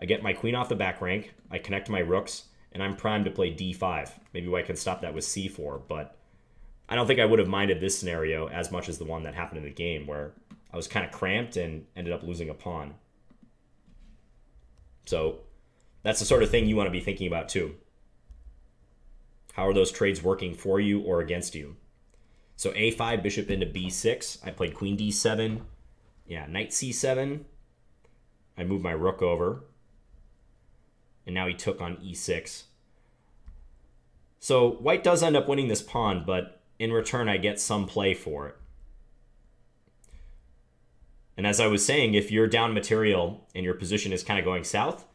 I get my queen off the back rank, I connect my rooks, and I'm primed to play d5. Maybe I can stop that with c4, but I don't think I would have minded this scenario as much as the one that happened in the game where I was kind of cramped and ended up losing a pawn. So that's the sort of thing you want to be thinking about too. How are those trades working for you or against you? So a5, bishop into b6. I played queen d7. Yeah, knight c7. I moved my rook over. And now he took on e6. So white does end up winning this pawn, but in return I get some play for it. And as I was saying, if you're down material and your position is kind of going south,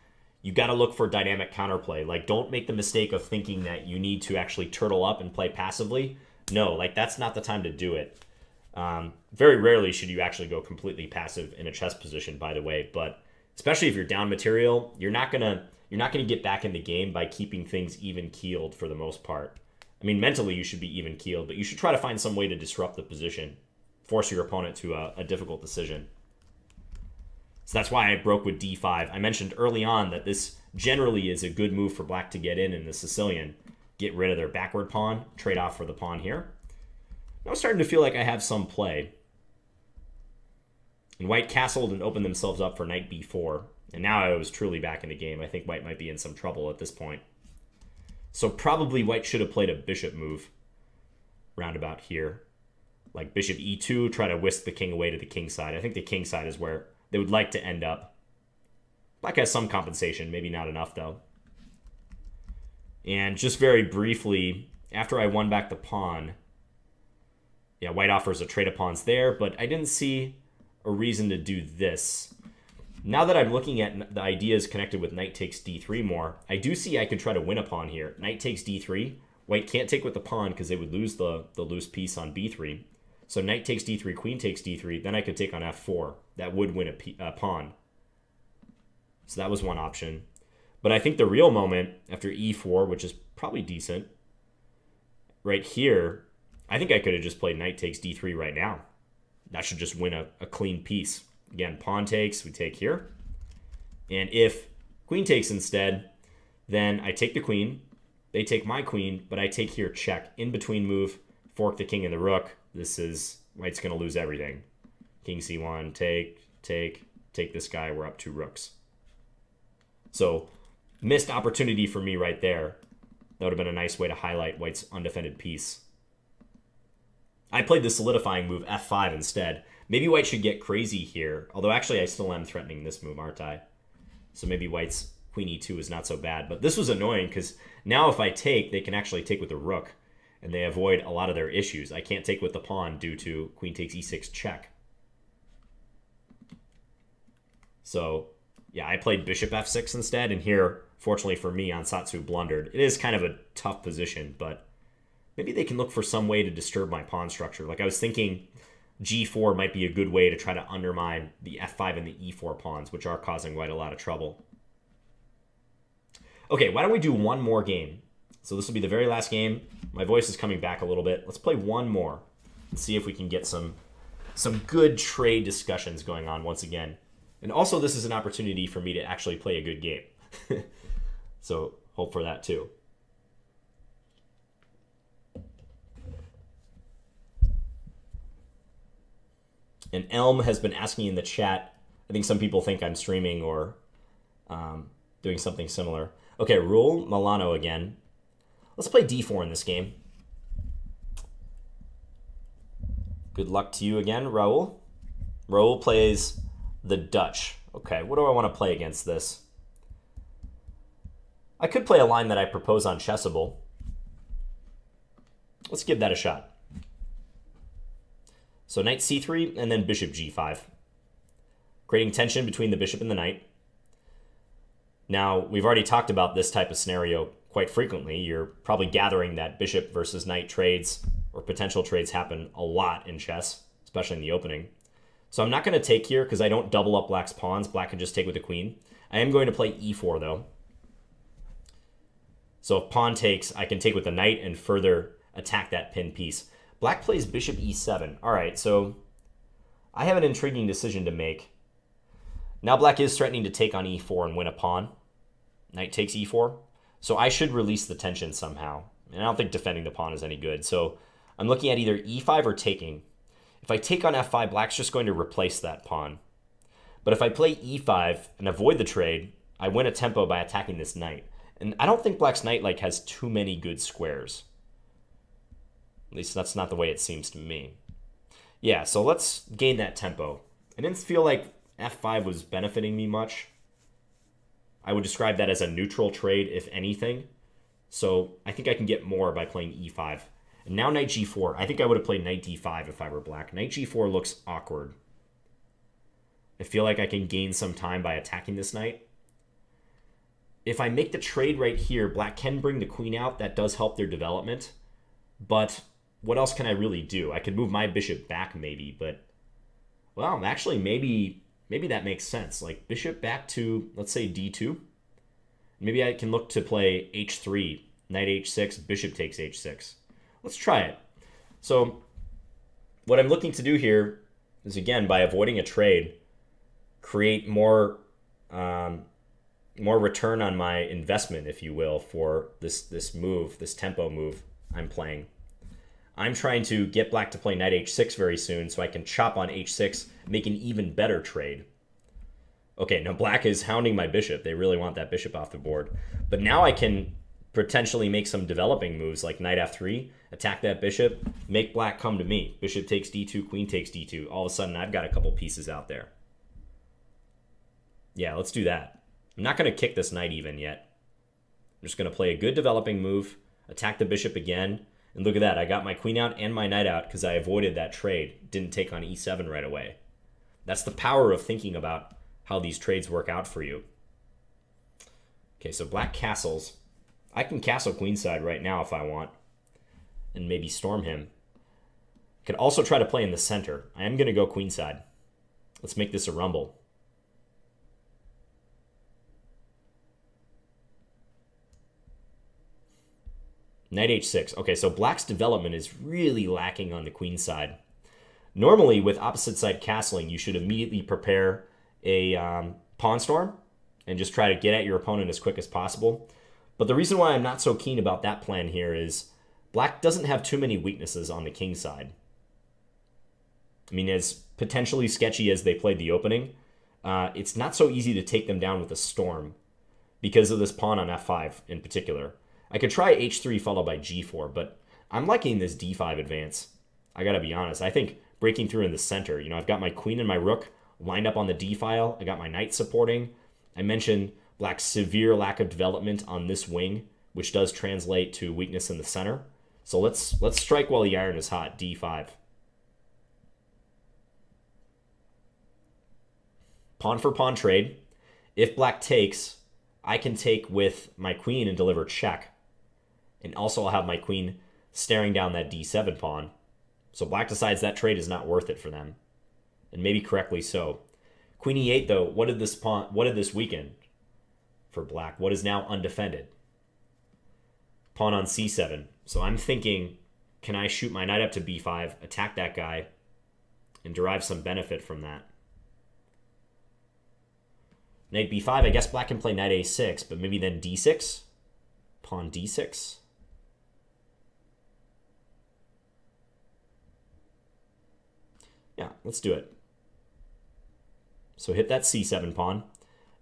you got to look for dynamic counterplay. Like, don't make the mistake of thinking that you need to actually turtle up and play passively. No, like, that's not the time to do it. Um, very rarely should you actually go completely passive in a chess position, by the way. But especially if you're down material, you're not gonna you're not gonna get back in the game by keeping things even keeled for the most part. I mean, mentally you should be even keeled, but you should try to find some way to disrupt the position, force your opponent to a, a difficult decision. So that's why I broke with d5. I mentioned early on that this generally is a good move for black to get in in the Sicilian. Get rid of their backward pawn, trade off for the pawn here. Now I'm starting to feel like I have some play. And white castled and opened themselves up for knight b4. And now I was truly back in the game. I think white might be in some trouble at this point. So probably white should have played a bishop move roundabout here. Like bishop e2, try to whisk the king away to the king side. I think the king side is where they would like to end up. Black has some compensation, maybe not enough though. And just very briefly, after I won back the pawn, yeah, white offers a trade of pawns there, but I didn't see a reason to do this. Now that I'm looking at the ideas connected with knight takes d3 more, I do see I could try to win a pawn here. Knight takes d3. White can't take with the pawn because they would lose the, the loose piece on b3. So knight takes d3, queen takes d3. Then I could take on f4 that would win a, a pawn. So that was one option. But I think the real moment after e4, which is probably decent, right here, I think I could have just played knight takes d3 right now. That should just win a, a clean piece. Again, pawn takes, we take here. And if queen takes instead, then I take the queen, they take my queen, but I take here check, in between move, fork the king and the rook. This is, white's going to lose everything. King c1, take, take, take this guy. We're up two rooks. So missed opportunity for me right there. That would have been a nice way to highlight White's undefended piece. I played the solidifying move f5 instead. Maybe White should get crazy here, although actually I still am threatening this move, aren't I? So maybe White's queen e2 is not so bad. But this was annoying because now if I take, they can actually take with the rook, and they avoid a lot of their issues. I can't take with the pawn due to queen takes e6 check. So yeah, I played bishop f6 instead, and here, fortunately for me, Ansatsu blundered. It is kind of a tough position, but maybe they can look for some way to disturb my pawn structure. Like I was thinking g4 might be a good way to try to undermine the f5 and the e4 pawns, which are causing White a lot of trouble. Okay, why don't we do one more game? So this will be the very last game. My voice is coming back a little bit. Let's play one more and see if we can get some some good trade discussions going on once again. And also, this is an opportunity for me to actually play a good game. so, hope for that too. And Elm has been asking in the chat. I think some people think I'm streaming or um, doing something similar. Okay, Raul Milano again. Let's play d4 in this game. Good luck to you again, Raul. Raul plays the Dutch. Okay, what do I want to play against this? I could play a line that I propose on Chessable. Let's give that a shot. So knight c3 and then bishop g5. Creating tension between the bishop and the knight. Now, we've already talked about this type of scenario quite frequently. You're probably gathering that bishop versus knight trades or potential trades happen a lot in chess, especially in the opening. So I'm not going to take here because I don't double up black's pawns. Black can just take with the queen. I am going to play e4, though. So if pawn takes, I can take with the knight and further attack that pin piece. Black plays bishop e7. All right, so I have an intriguing decision to make. Now black is threatening to take on e4 and win a pawn. Knight takes e4. So I should release the tension somehow. And I don't think defending the pawn is any good. So I'm looking at either e5 or taking. If I take on f5, black's just going to replace that pawn. But if I play e5 and avoid the trade, I win a tempo by attacking this knight. And I don't think black's knight like has too many good squares. At least that's not the way it seems to me. Yeah, so let's gain that tempo. I didn't feel like f5 was benefiting me much. I would describe that as a neutral trade, if anything. So I think I can get more by playing e5. And now knight g4. I think I would have played knight d5 if I were black. Knight g4 looks awkward. I feel like I can gain some time by attacking this knight. If I make the trade right here, black can bring the queen out. That does help their development. But what else can I really do? I could move my bishop back maybe, but... Well, actually, maybe maybe that makes sense. Like bishop back to, let's say, d2. Maybe I can look to play h3, knight h6, bishop takes h6. Let's try it. So what I'm looking to do here is, again, by avoiding a trade, create more um, more return on my investment, if you will, for this this move, this tempo move I'm playing. I'm trying to get black to play knight h6 very soon so I can chop on h6, make an even better trade. Okay, now black is hounding my bishop. They really want that bishop off the board. But now I can potentially make some developing moves like knight f3, attack that bishop, make black come to me. Bishop takes d2, queen takes d2. All of a sudden, I've got a couple pieces out there. Yeah, let's do that. I'm not going to kick this knight even yet. I'm just going to play a good developing move, attack the bishop again, and look at that. I got my queen out and my knight out because I avoided that trade. Didn't take on e7 right away. That's the power of thinking about how these trades work out for you. Okay, so black castles. I can castle queenside right now if I want and maybe storm him. Could also try to play in the center. I am going to go queenside. Let's make this a rumble. Knight h6. Okay, so black's development is really lacking on the queen side. Normally, with opposite side castling, you should immediately prepare a um, pawn storm and just try to get at your opponent as quick as possible. But the reason why I'm not so keen about that plan here is black doesn't have too many weaknesses on the king side. I mean, as potentially sketchy as they played the opening, uh, it's not so easy to take them down with a storm because of this pawn on f5 in particular. I could try h3 followed by g4, but I'm liking this d5 advance. I gotta be honest. I think breaking through in the center, you know, I've got my queen and my rook lined up on the d file. I got my knight supporting. I mentioned black's severe lack of development on this wing, which does translate to weakness in the center. So let's let's strike while the iron is hot, d5. Pawn for pawn trade. If black takes, I can take with my queen and deliver check. And also I'll have my queen staring down that d7 pawn. So black decides that trade is not worth it for them. And maybe correctly so. Queen e8 though, what did this pawn what did this weaken for black? What is now undefended? Pawn on c7. So I'm thinking, can I shoot my knight up to b5, attack that guy, and derive some benefit from that? Knight b5, I guess black can play knight a6, but maybe then d6? Pawn d6? Yeah, let's do it. So hit that c7 pawn.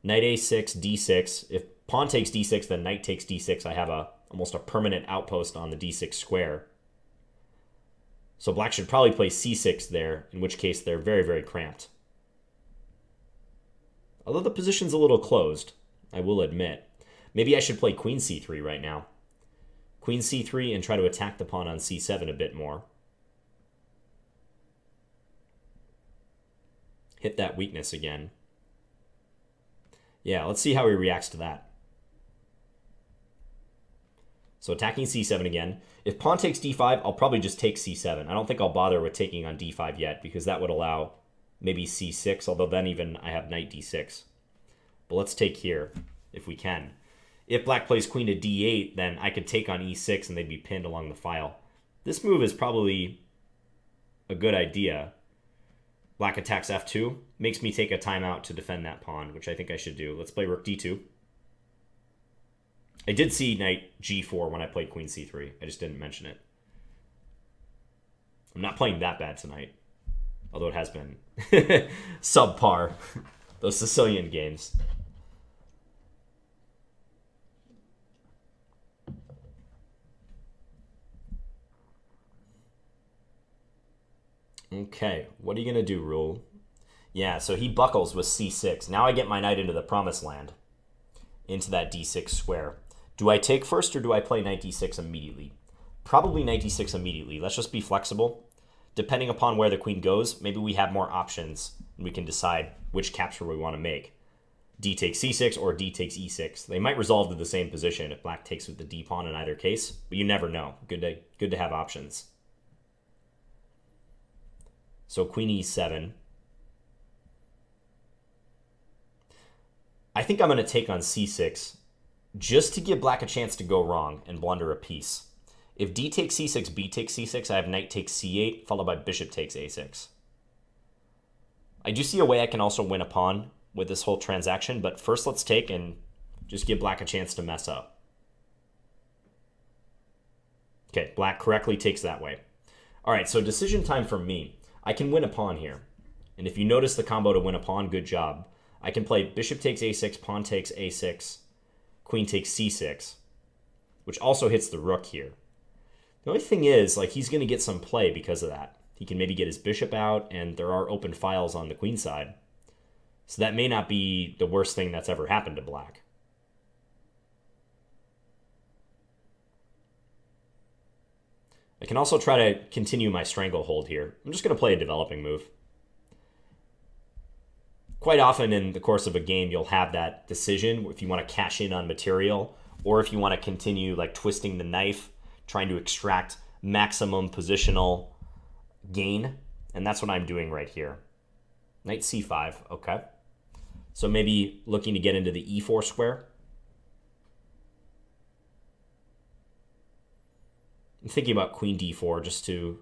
Knight a6, d6. If pawn takes d6, then knight takes d6. I have a almost a permanent outpost on the d6 square. So black should probably play c6 there, in which case they're very, very cramped. Although the position's a little closed, I will admit. Maybe I should play queen c3 right now. Queen c3 and try to attack the pawn on c7 a bit more. Hit that weakness again. Yeah, let's see how he reacts to that. So attacking c7 again. If pawn takes d5, I'll probably just take c7. I don't think I'll bother with taking on d5 yet because that would allow maybe c6, although then even I have knight d6. But let's take here if we can. If black plays queen to d8, then I could take on e6 and they'd be pinned along the file. This move is probably a good idea Black attacks f2, makes me take a timeout to defend that pawn, which I think I should do. Let's play rook d2. I did see knight g4 when I played queen c3. I just didn't mention it. I'm not playing that bad tonight, although it has been subpar, those Sicilian games. Okay, what are you going to do, Raul? Yeah, so he buckles with c6. Now I get my knight into the promised land, into that d6 square. Do I take first or do I play knight d6 immediately? Probably knight d6 immediately. Let's just be flexible. Depending upon where the queen goes, maybe we have more options and we can decide which capture we want to make. d takes c6 or d takes e6. They might resolve to the same position if black takes with the d pawn in either case, but you never know. Good to, good to have options. So queen e7. I think I'm going to take on c6 just to give black a chance to go wrong and blunder a piece. If d takes c6, b takes c6, I have knight takes c8, followed by bishop takes a6. I do see a way I can also win a pawn with this whole transaction, but first let's take and just give black a chance to mess up. Okay, black correctly takes that way. All right, so decision time for me. I can win a pawn here. And if you notice the combo to win a pawn, good job. I can play bishop takes a6, pawn takes a6, queen takes c6, which also hits the rook here. The only thing is, like, he's going to get some play because of that. He can maybe get his bishop out, and there are open files on the queen side. So that may not be the worst thing that's ever happened to black. I can also try to continue my stranglehold here. I'm just going to play a developing move. Quite often in the course of a game, you'll have that decision if you want to cash in on material or if you want to continue like twisting the knife, trying to extract maximum positional gain. And that's what I'm doing right here. Knight c5, okay. So maybe looking to get into the e4 square. I'm thinking about queen d4 just to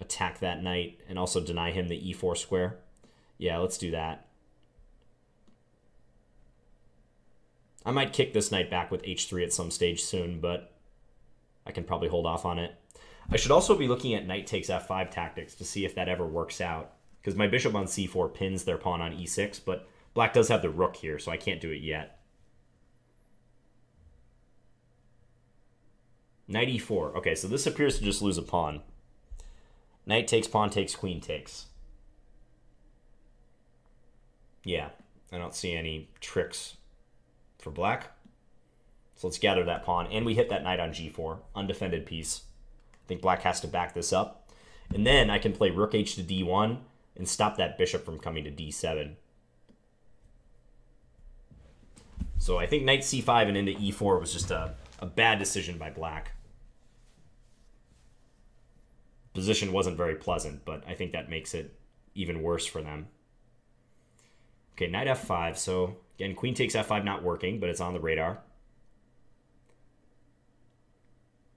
attack that knight and also deny him the e4 square. Yeah, let's do that. I might kick this knight back with h3 at some stage soon, but I can probably hold off on it. I should also be looking at knight takes f5 tactics to see if that ever works out. Because my bishop on c4 pins their pawn on e6, but black does have the rook here, so I can't do it yet. Knight e4. Okay, so this appears to just lose a pawn. Knight takes, pawn takes, queen takes. Yeah, I don't see any tricks for black. So let's gather that pawn. And we hit that knight on g4. Undefended piece. I think black has to back this up. And then I can play rook h to d1 and stop that bishop from coming to d7. So I think knight c5 and into e4 was just a, a bad decision by black position wasn't very pleasant, but I think that makes it even worse for them. Okay, knight f5. So again, queen takes f5 not working, but it's on the radar.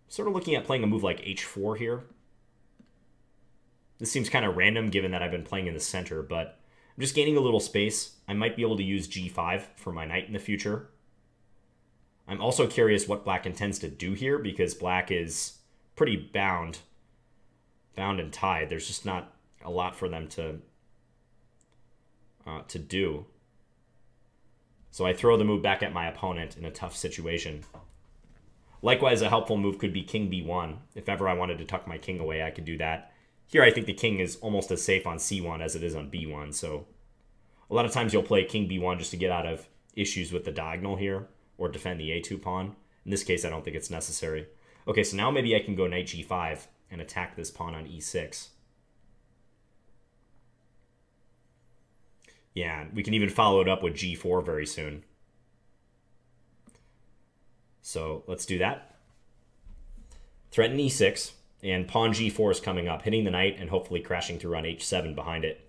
Sort of looking at playing a move like h4 here. This seems kind of random given that I've been playing in the center, but I'm just gaining a little space. I might be able to use g5 for my knight in the future. I'm also curious what black intends to do here because black is pretty bound bound and tied. There's just not a lot for them to uh, to do. So I throw the move back at my opponent in a tough situation. Likewise, a helpful move could be king b1. If ever I wanted to tuck my king away, I could do that. Here, I think the king is almost as safe on c1 as it is on b1. So a lot of times you'll play king b1 just to get out of issues with the diagonal here or defend the a2 pawn. In this case, I don't think it's necessary. Okay, so now maybe I can go knight g5 and attack this pawn on e6. Yeah, we can even follow it up with g4 very soon. So let's do that. Threaten e6, and pawn g4 is coming up, hitting the knight and hopefully crashing through on h7 behind it.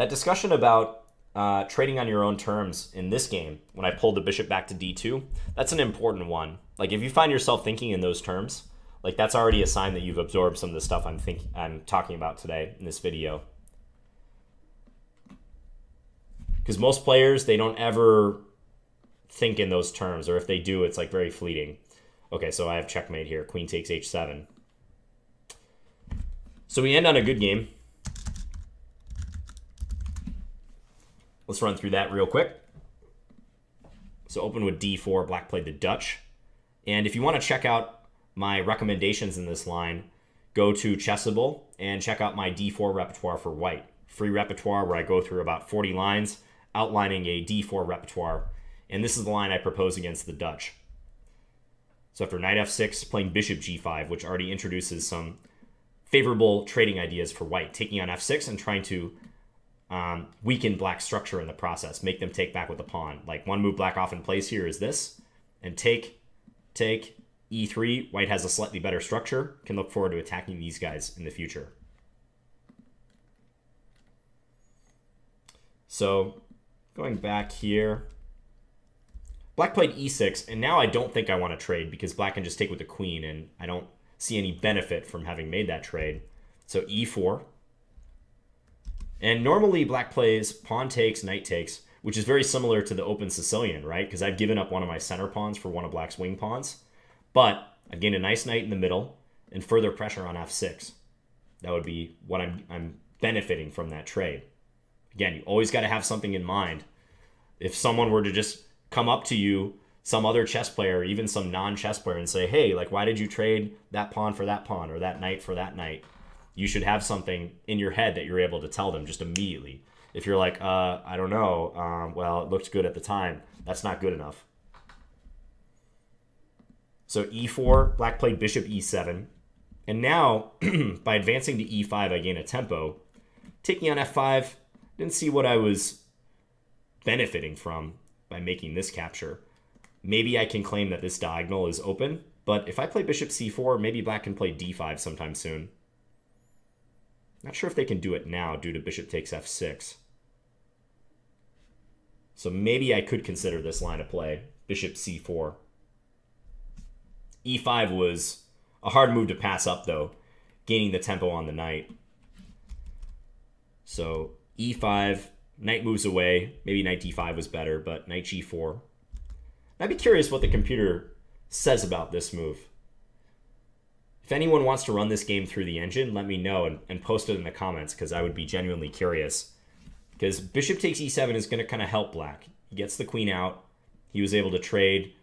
That discussion about uh, trading on your own terms in this game, when I pulled the bishop back to d2, that's an important one. Like if you find yourself thinking in those terms, like that's already a sign that you've absorbed some of the stuff I'm think I'm talking about today in this video. Because most players, they don't ever think in those terms, or if they do, it's like very fleeting. Okay, so I have checkmate here. Queen takes h7. So we end on a good game. Let's run through that real quick. So open with d4, black played the Dutch. And if you want to check out my recommendations in this line, go to Chessable and check out my d4 repertoire for white. Free repertoire where I go through about 40 lines outlining a d4 repertoire. And this is the line I propose against the Dutch. So after knight f6, playing bishop g5, which already introduces some favorable trading ideas for white, taking on f6 and trying to um, weaken black structure in the process, make them take back with the pawn. Like one move black often plays here is this, and take, take, e3. White has a slightly better structure, can look forward to attacking these guys in the future. So going back here, black played e6, and now I don't think I want to trade because black can just take with the queen, and I don't see any benefit from having made that trade. So e4, and normally black plays pawn takes, knight takes, which is very similar to the open Sicilian, right? Because I've given up one of my center pawns for one of black's wing pawns. But I've gained a nice knight in the middle and further pressure on f6. That would be what I'm, I'm benefiting from that trade. Again, you always got to have something in mind. If someone were to just come up to you, some other chess player, even some non-chess player, and say, hey, like, why did you trade that pawn for that pawn or that knight for that knight? You should have something in your head that you're able to tell them just immediately. If you're like, uh, I don't know, um, well, it looked good at the time, that's not good enough. So e4, black played bishop e7. And now, by advancing to e5, I gain a tempo. Taking on f5, didn't see what I was benefiting from by making this capture. Maybe I can claim that this diagonal is open, but if I play bishop c4, maybe black can play d5 sometime soon. Not sure if they can do it now due to bishop takes f6. So maybe I could consider this line of play, bishop c4. e5 was a hard move to pass up, though, gaining the tempo on the knight. So e5, knight moves away. Maybe knight d5 was better, but knight g4. I'd be curious what the computer says about this move. If anyone wants to run this game through the engine, let me know and, and post it in the comments because I would be genuinely curious. Because bishop takes e7 is going to kind of help black. He gets the queen out. He was able to trade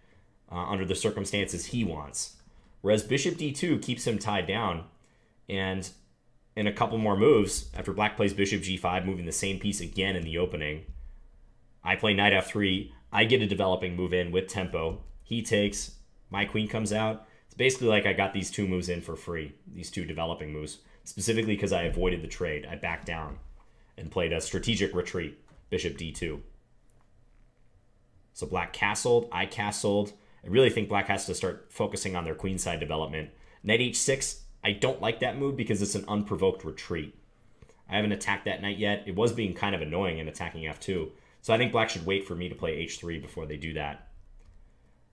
uh, under the circumstances he wants. Whereas bishop d2 keeps him tied down. And in a couple more moves, after black plays bishop g5, moving the same piece again in the opening, I play knight f3. I get a developing move in with tempo. He takes, my queen comes out basically like I got these two moves in for free, these two developing moves, specifically because I avoided the trade. I backed down and played a strategic retreat, bishop d2. So black castled, I castled. I really think black has to start focusing on their queenside development. Knight h6, I don't like that move because it's an unprovoked retreat. I haven't attacked that knight yet. It was being kind of annoying in attacking f2. So I think black should wait for me to play h3 before they do that.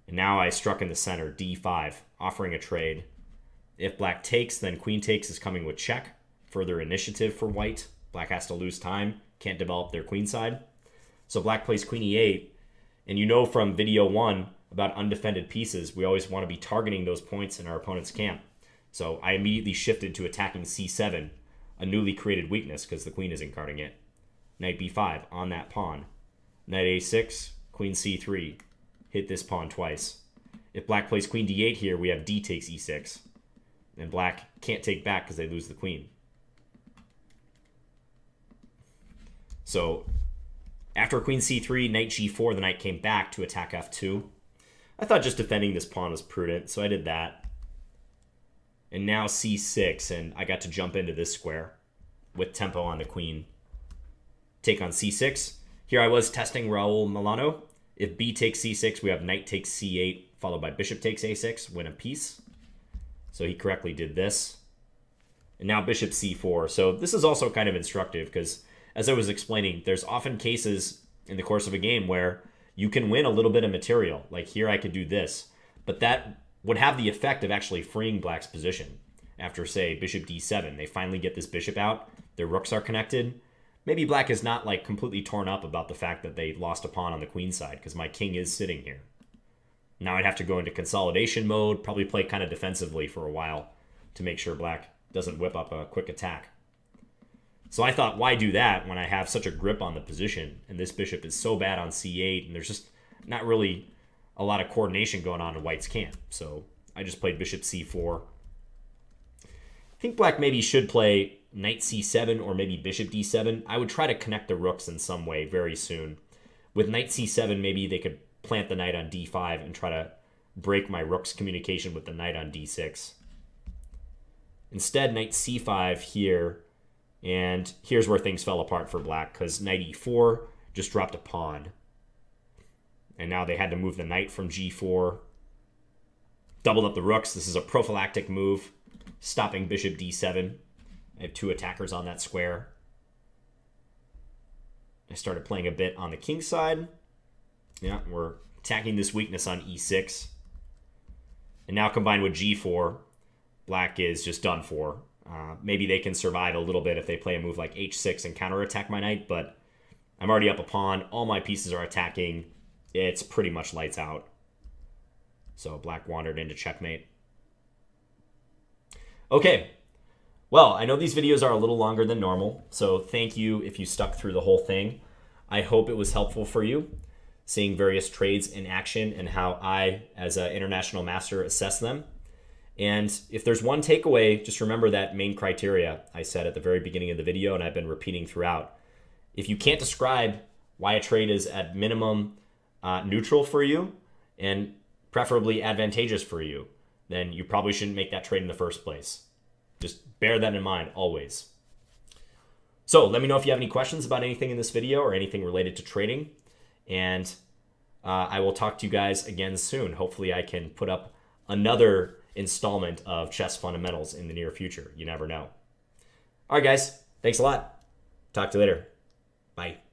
And now I struck in the center, d5, offering a trade. If black takes, then queen takes is coming with check. Further initiative for white. Black has to lose time, can't develop their queen side. So black plays queen e8. And you know from video one about undefended pieces, we always want to be targeting those points in our opponent's camp. So I immediately shifted to attacking c7, a newly created weakness because the queen isn't guarding it. Knight b5 on that pawn. Knight a6, queen c3, hit this pawn twice. If black plays queen d8 here, we have d takes e6. And black can't take back because they lose the queen. So after queen c3, knight g4, the knight came back to attack f2. I thought just defending this pawn was prudent, so I did that. And now c6, and I got to jump into this square with tempo on the queen. Take on c6. Here I was testing Raul Milano, if b takes c6, we have knight takes c8, followed by bishop takes a6, win a piece. So he correctly did this. And now bishop c4. So this is also kind of instructive because as I was explaining, there's often cases in the course of a game where you can win a little bit of material. Like here, I could do this, but that would have the effect of actually freeing black's position. After, say, bishop d7, they finally get this bishop out, their rooks are connected. Maybe black is not like completely torn up about the fact that they lost a pawn on the queen side, because my king is sitting here. Now I'd have to go into consolidation mode, probably play kind of defensively for a while to make sure black doesn't whip up a quick attack. So I thought, why do that when I have such a grip on the position and this bishop is so bad on c8 and there's just not really a lot of coordination going on in white's camp. So I just played bishop c4. I think black maybe should play knight c7 or maybe bishop d7. I would try to connect the rooks in some way very soon. With knight c7, maybe they could plant the knight on d5 and try to break my rook's communication with the knight on d6. Instead, knight c5 here, and here's where things fell apart for black, because knight e4 just dropped a pawn. And now they had to move the knight from g4. Doubled up the rooks. This is a prophylactic move, stopping bishop d7. I have two attackers on that square. I started playing a bit on the king side. Yeah, we're attacking this weakness on e6. And now combined with g4, black is just done for. Uh, maybe they can survive a little bit if they play a move like h6 and counterattack my knight, but I'm already up a pawn. All my pieces are attacking. It's pretty much lights out. So black wandered into checkmate. Okay. Well, I know these videos are a little longer than normal, so thank you if you stuck through the whole thing. I hope it was helpful for you seeing various trades in action and how I, as an international master, assess them. And if there's one takeaway, just remember that main criteria I said at the very beginning of the video and I've been repeating throughout. If you can't describe why a trade is at minimum uh, neutral for you and preferably advantageous for you, then you probably shouldn't make that trade in the first place. Just bear that in mind always. So let me know if you have any questions about anything in this video or anything related to trading. And uh, I will talk to you guys again soon. Hopefully, I can put up another installment of chess fundamentals in the near future. You never know. All right, guys. Thanks a lot. Talk to you later. Bye.